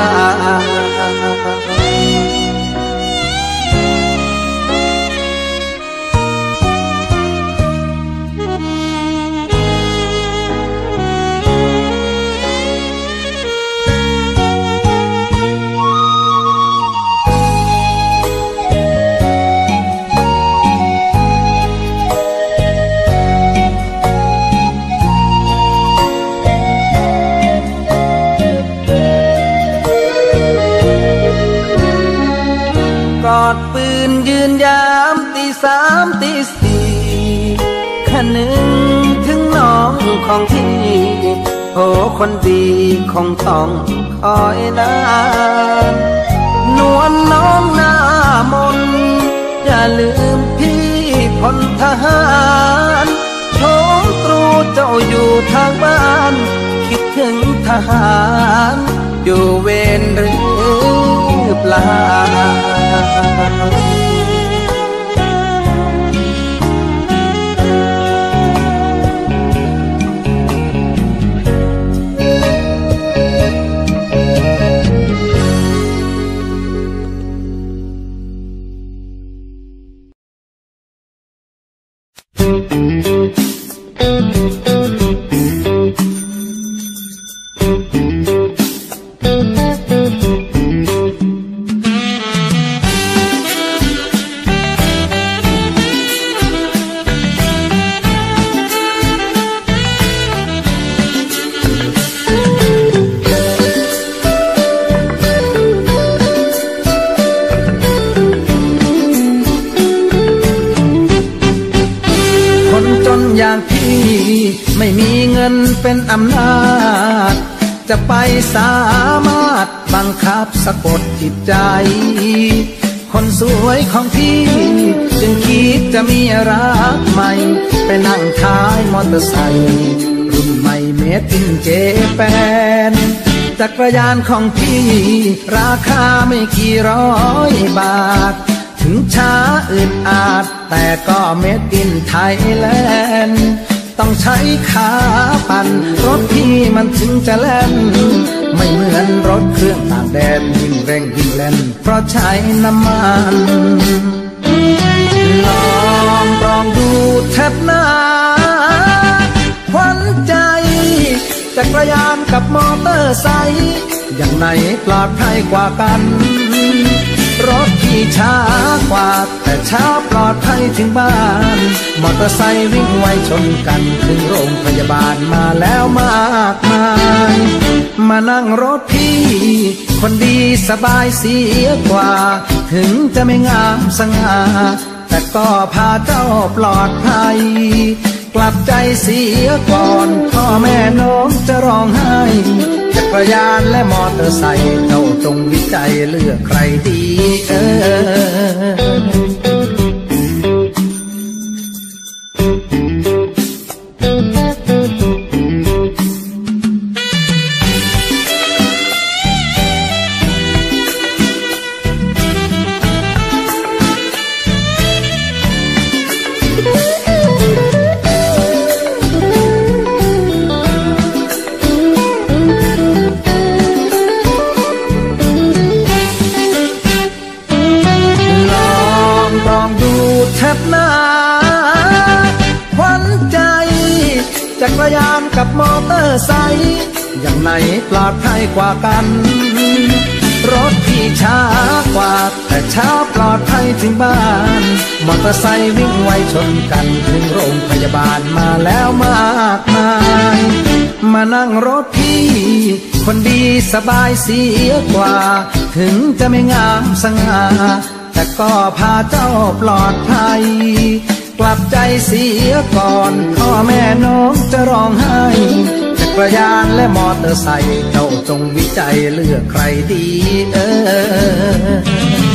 สามตีสี่ขนึงถึงน้องของพี่โอ้คนดีคงต้องคอยนานนวลน้องหน้ามนอย่าลืมพี่พลทหารโชมตรูเจ้าอยู่ทางบ้าน คิดถึงทหารอยู่เวรหรือเปล่า ไม่มีเงินเป็นอำนาจ จะไปสามารถบังคับสะกดจิตใจ คนสวยของพี่ จึงคิดจะมีรักใหม่ ไปนั่งท้ายมอเตอร์ไซค์รุ่นใหม่ made in Japan จักรยานของพี่ ราคาไม่กี่ร้อยบาท ถึงช้าอึดอาด แต่ก็ made in Thailandนด์ ต้องใช้ขาปั่นรถพี่มันถึงจะแล่น ไม่เหมือนรถเครื่องตางแดนยิ่งเร่งยิ่งแล่น เพราะใช้น้ำมันลองลองดูแทบหน้าขวัญใจจักรยานกับมอเตอร์ไซค์อย่างไหนปลอดภัยกว่ากัน ช้ากว่า แต่เช้าปลอดภัยถึงบ้าน มอเตอร์ไซค์วิ่งไวชนกันถึงโรงพยาบาลมาแล้วมากมาย มานั่งรถพี่ คนดีสบายเสียกว่า ถึงจะไม่งามสง่าแต่ก็พาเจ้าปลอดภัย กลับใจเสียก่อน พ่อแม่น้องจะร้องไห้ กรยานและมอเตอร์ไซค์เจ้าจงวิจัยเลือกใครดีเออ ไซค์อย่างไหนปลอดภัยกว่ากัน รถที่ช้ากว่า แต่ช้าปลอดภัยถึงบ้านมอเตอร์ไซค์วิ่งไวชนกันถึงโรงพยาบาลมาแล้วมากมายมานั่งรถพี่ คนดีสบายเสียกว่า ถึงจะไม่งามสง่าแต่ก็พาเจ้าปลอดภัย กลับใจเสียก่อนพ่อแม่น้องจะร้องไห้ รยานและมอเตอร์ไซค์เจ้าจงวิจัยเลือกใครดีเออ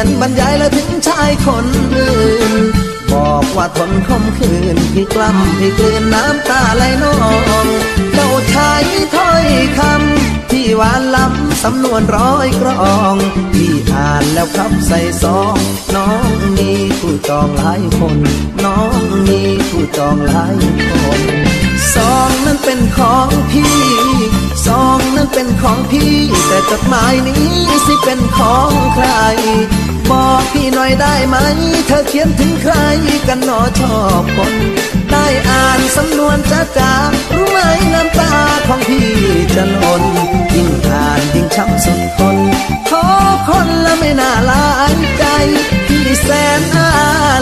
ยนบรรยายและถึงชายคนอื่น บอกว่าทนคมคืนพี่กล้ำพี่กลืนน้ำตาไหลนอง เจ้าชายถ้อยคำ หวานล้ำสำนวนร้อยกรองพี่อ่านแล้วครับใส่ซอง น้องมีผู้จองหลายคน น้องมีผู้จองหลายคนซองนั้นเป็นของพี่ซองนั้นเป็นของพี่ แต่จดหมายนี้สิเป็นของใคร บอกพี่หน่อยได้ไหม เธอเขียนถึงใครกันหนอชอบคน ได้อ่านสำนวนจ้าจารู้ไหมน้ำตาของพี่จะหล่นยิ่งอ่านยิ่งช้ำสุดทนขอคนละไม่น่าลายใจ พี่แสนอะ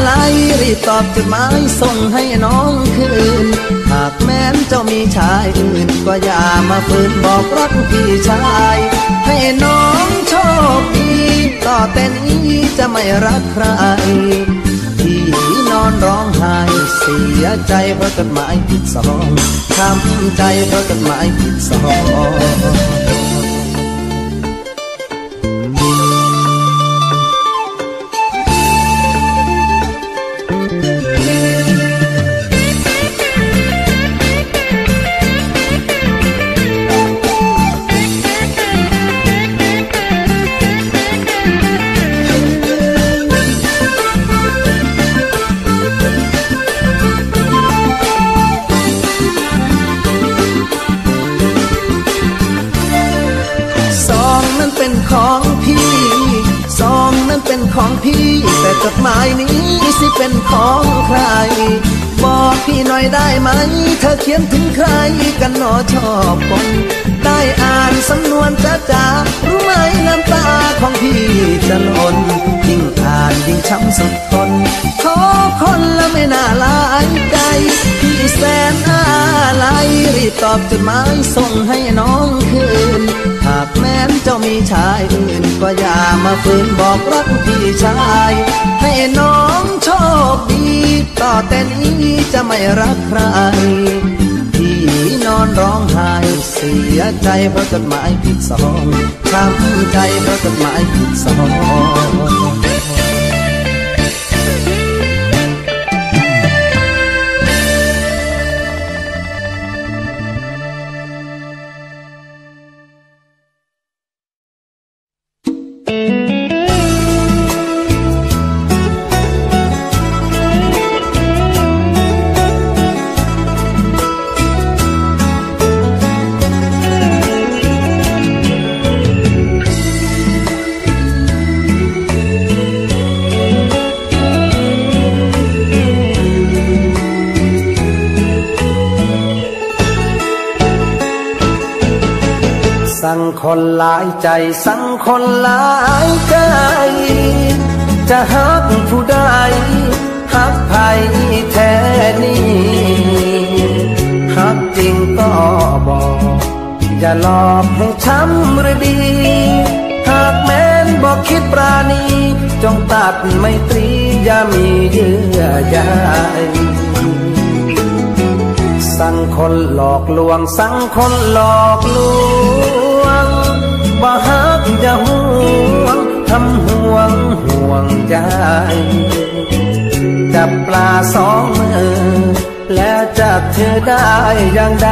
ไรรีรีบตอบจดหมายส่งให้น้องคืน หากแม้นเจ้ามีชายอื่น ก็อย่ามาฝืนบอกรักพี่ชาย ให้น้องโชคดี ต่อแต่นี้จะไม่รักใคร อนร้องไห้เสียใจเพราะจดหมายผิดสองทำใจเพราะจดหมายผิดสองของ จดหมายนี้สิเป็นของใคร บอกพี่หน่อยได้ไหม เธอเขียนถึงใครกันหนอชอบคนได้อ่านสำนวนจ้าจ้ารู้ไหมน้ำตาของพี่จะหล่นยิ่งอ่านยิ่งช้ำสุดทนขอคนละไม่น่าลายใจ พี่แสนอะไรรีบตอบจดหมายส่งให้น้องคืน จ้ามีชายอื่นก็อย่ามาฝืนบอกรักพี่ชาย ให้น้องโชคดี ต่อแต่นี้จะไม่รักใคร พี่นอนร้องไห้เสียใจเพราะจดหมายผิดสองช้ำใจเพราะจดหมายผิดสอง คนหลายใจสังคนหลายใจ จะหักผู้ใดหักไผแท้นี้หักจริงก็บอกอย่าหลอกให้ช้ำหรือดี หากแม้นบอกคิดปราณี จงตัดไม่ตรีอย่ามีเยื่อใยสั่งคนหลอกลวงสั่งคนหลอกลวง บ่ฮักจะห่วงทำห่วงห่วงใจ จับปลาสองมือ แล้วจับเธอได้อย่างใด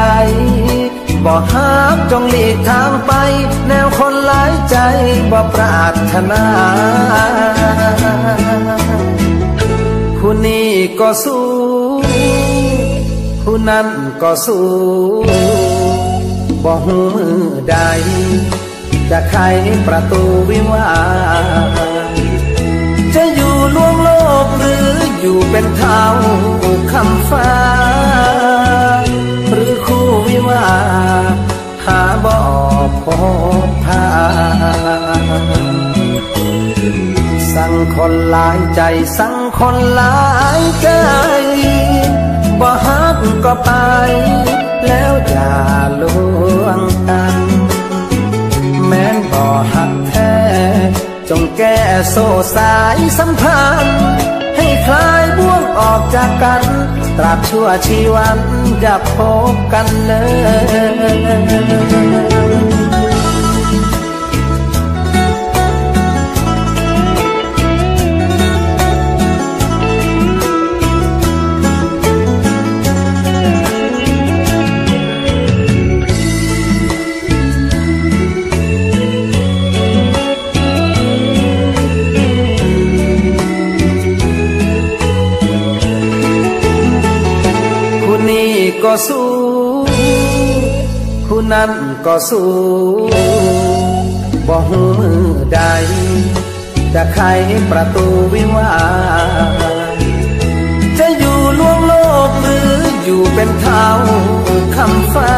บ่ฮักจงหลีกทางไป แนวคนหลายใจบ่ปรารถนาผู้นี้ก็สู้ผู้นั้นก็สู้บ่หูมือใด จะไขประตูวิวาจะอยู่ล่วงโลกหรืออยู่เป็นเท้าคำฟ้า หรือคู่วิวาหาบ่อพบพาสั่งคนหลายใจสั่งคนหลายใจบ่ฮักก็ไป แล้วอย่าลวงกัน หักแท้ จงแก้โซ่สายสัมพันธ์ให้คลายบ่วงออกจากกัน ตราบชั่วชีวันจะพบกันเลย นั้นก็สูงบ่หูมือใด จะไขประตูวิวา จะอยู่ล่วงโลกหรืออยู่เป็นเท้าคำฟ้า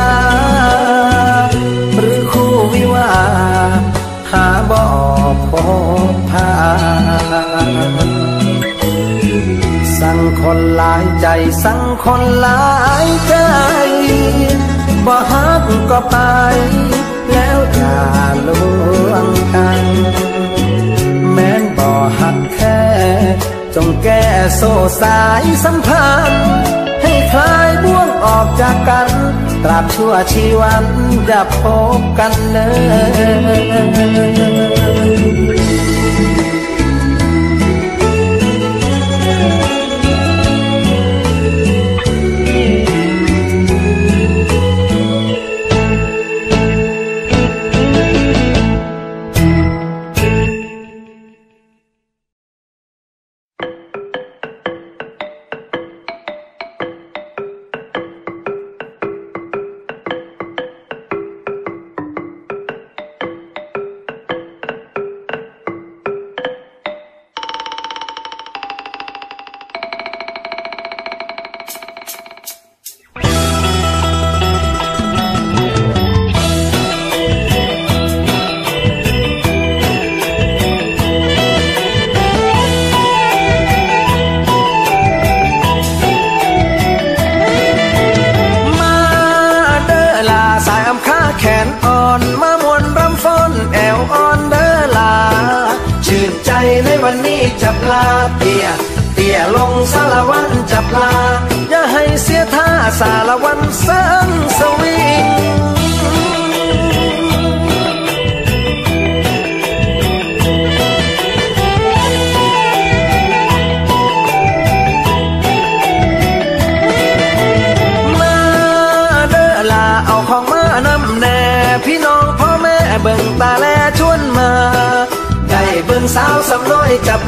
หรือคู่วิวา หาบ่อพบพา สั่งคนหลายใจ สั่งคนหลายใจ บ่ฮักก็ไป แล้วอย่าลวงกัน แม้นบ่ฮักแค่ จงแก้โซ่สายสัมพันธ์ให้คลายบ่วงออกจากกัน ตราบชั่วชีวันจะพบกันเลย จับลาเตี่ยเตี่ยลงสารวันจับลา อย่าให้เสียท่าสารวันเสริงสวิง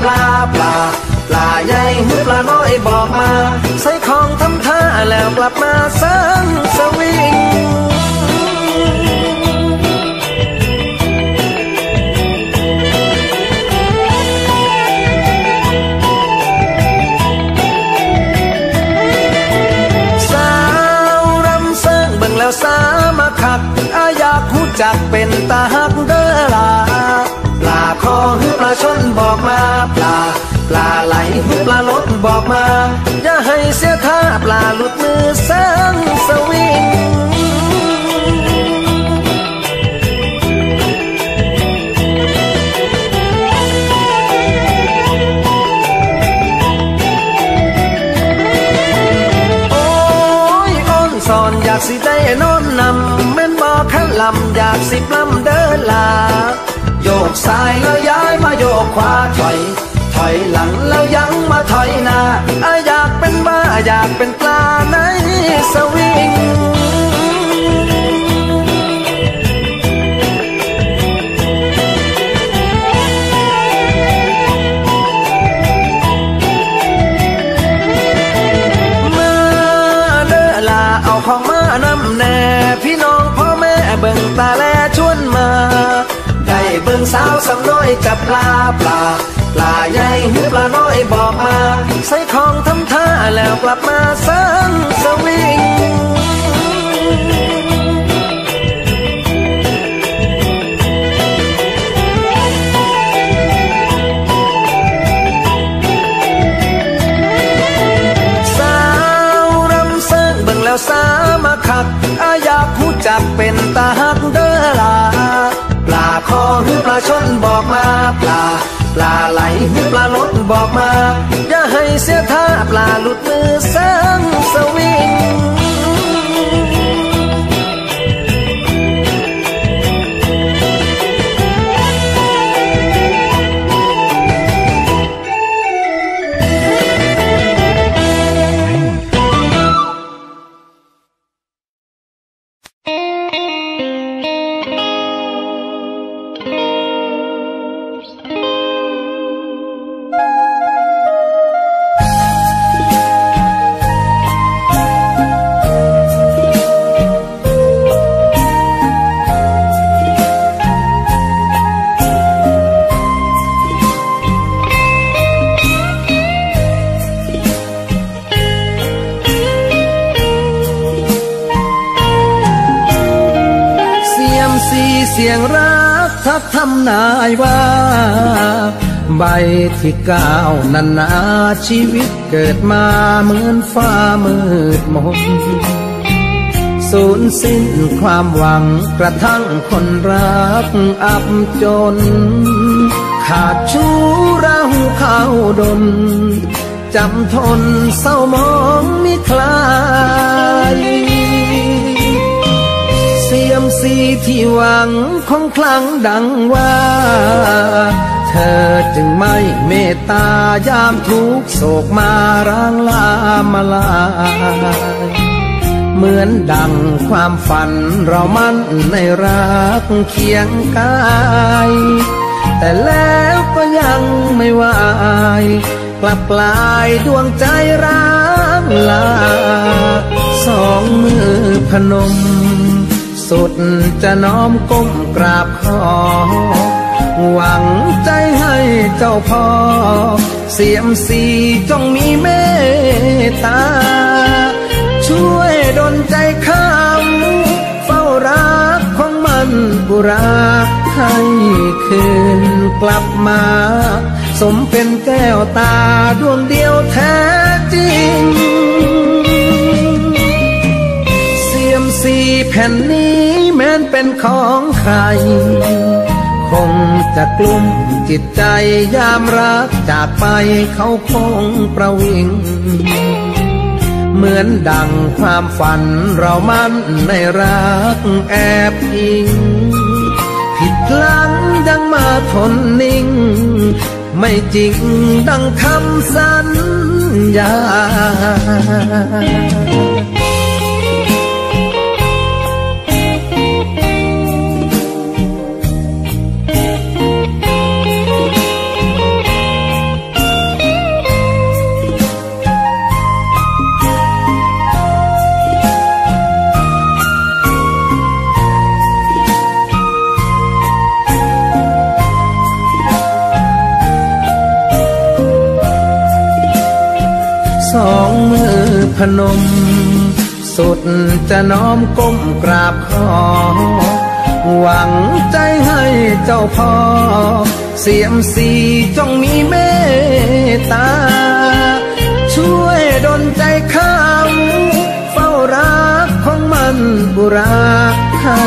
ปลาปลาปลาใหญ่หรือปลาน้อยบอกมา ใส่ของทำท่าแล้วกลับมาซะาชนบอกมาปลา ปลาไหลปลาลดบอกมา อย่าให้เสียท่าปลาหลุดมือสร้างสวิงอ้ยอ้นสอนอยากสิได้นอนนำแม่นบอกขลำอยากสิปล้ำเดินลา กซ้ายแล้วย้ายมาโยกขวาถอย ถอยหลังแล้วยังมาถอยหน้าอยากเป็นบ้าอยากเป็นปลาในสวิง จับปลาปลาปลาใหญ่หรือปลาน้อยบอกมา ใส่ของทำท่าแล้วกลับมาเสริมสวิง ปลาไหลปลาลดบอกมา อย่าให้เสียท่าปลาหลุดมือสร้งสวิง ที่ก้าวนันาชีวิตเกิดมาเหมือนฟ้ามืดมนสูญสิ้นความหวังกระทั่งคนรักอับจน ขาดชู้เราเข้าดนจำทนเศร้ามองมิคลายเสียมสีที่หวังคงคลังดังว่า เธอจึงไม่เมตตายามทุกโศกมาร่างลามาลายเหมือนดังความฝันเรามั่นในรักเคียงกายแต่แล้วก็ยังไม่วายกลับกลายดวงใจร้างลา สองมือพนม สุดจะน้อมก้มกราบขอ หวังใจให้เจ้าพ่อ เสียมสีจงมีเมตตา ช่วยดลใจข้ามเฝ้ารักของมันบุราให้คืนกลับมา สมเป็นแก้วตาดวงเดียวแท้จริง เสียมสีแผ่นนี้แม้นเป็นของใคร คงจะกลุ่มจิตใจยามรักจากไปเขาคงประวิง เหมือนดังความฝันเรามันในรักแอบอิง ผิดหลังยังมาทนนิ่ง ไม่จริงดังคำสัญญา พนม สุดจะน้อมก้มกราบขอ หวังใจให้เจ้าพ่อ เสียมสีจงมีเมตตา ช่วยดลใจข้าเฝ้ารักของมันบุราให้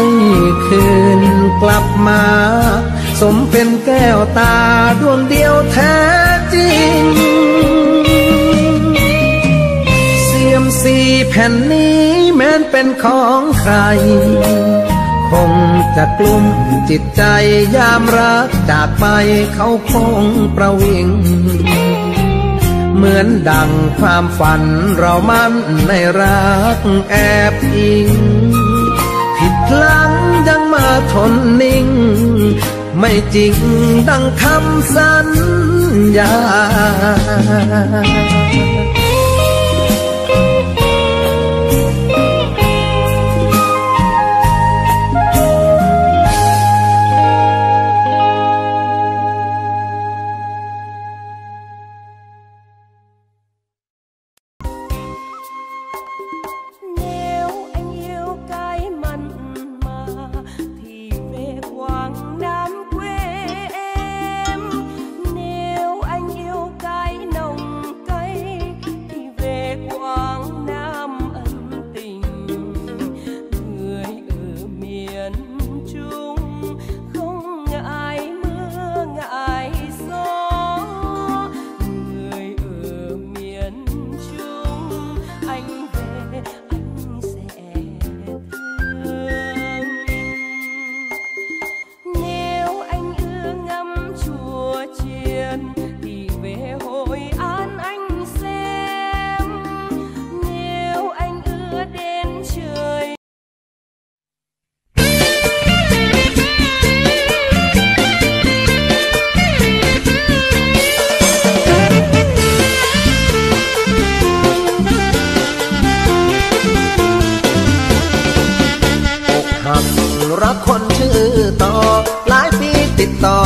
คืนกลับมา สมเป็นแก้วตาดวงเดียวแท้จริง สี่แผ่นนี้แม้นเป็นของใคร คงจะกลุ่มจิตใจยามรักจากไปเขาคงประวิง เหมือนดังความฝันเรามั่นในรักแอบอิง ผิดพลังยังมาทนนิ่ง ไม่จริงดังคำสัญญา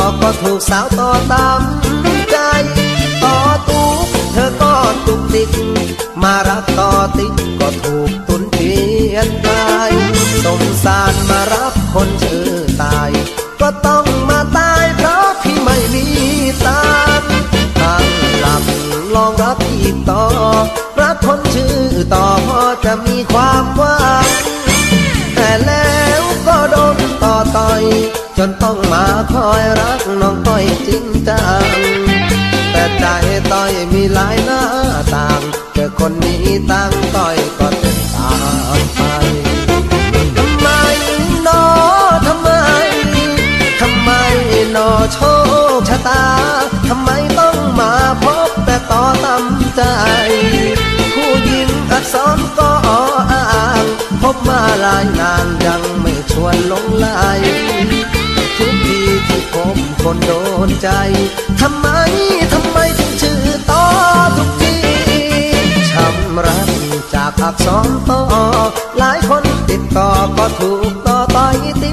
อกก็ถูกสาวต่อตามใจต่อตุกเธอก็ตุกติกมารับต่อติกก็ถูกตุนเพียนตายสงสารมารับคนชื่อตาย ก็ต้องมาตายเพราะพี่ไม่มีตามทางหลับลองรับอีกต่อรับคนชื่อต่อจะมีความว่า จนต้องมาคอยรักน้องต้อยจริงจัง แต่ใจต้อยมีหลายหน้าต่างเจอคนนี้ตั้งต้อยก็เต็มตามไปทำไมนอทำไมทำไมนอโชคชะตาทำไมต้องมาพบแต่ต่อตำใจ ผู้หญิงอักษรก็อ้างพบมาหลายนางยังไม่ชวนลงลทุกทีที่ผม คนโดนใจ ทำไม ทำไมถึงชื่อต่อทุกทีช้ำรักจากอักษรต่อ หลายคนติดต่อก็ถูกต่อต่อยตี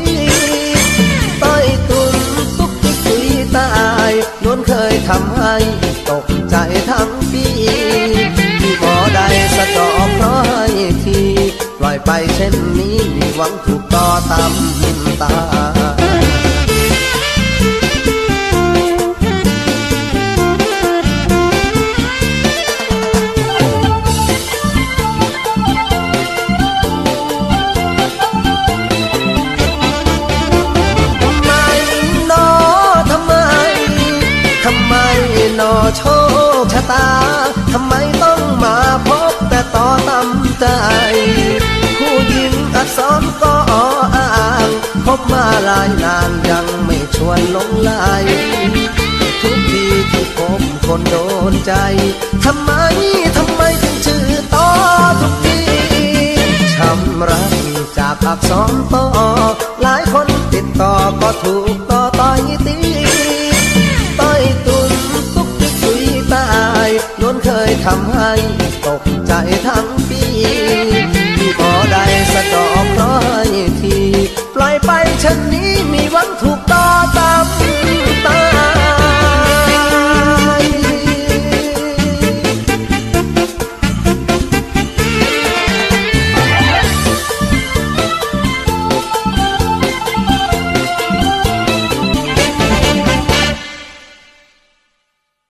ต่อยตุนตุกติกตีตายล้วนเคยทำให้ตกใจทั้งปีที่หมอใดสะดอกเพราะให้ที ปล่อยไปเช่นนี้หวังถูกต่อตำตา ตา ทำไมต้องมาพบแต่ต่อตำใจ ผู้หญิงอักษรก็อ้างพบมาหลายนางยังไม่ชวนลงไหลทุกทีที่ผมคนโดนใจ ทำไม ทำไมถึงชื่อต่อทุกทีช้ำรักจากอักษรต่อหลายคนติดต่อก็ถูกต่อต่อยตี ยทำให้ตกใจทั้งปีที่บ่ได้สะดอกร้อยที ปล่อยไปฉันนี้มีวันถูกต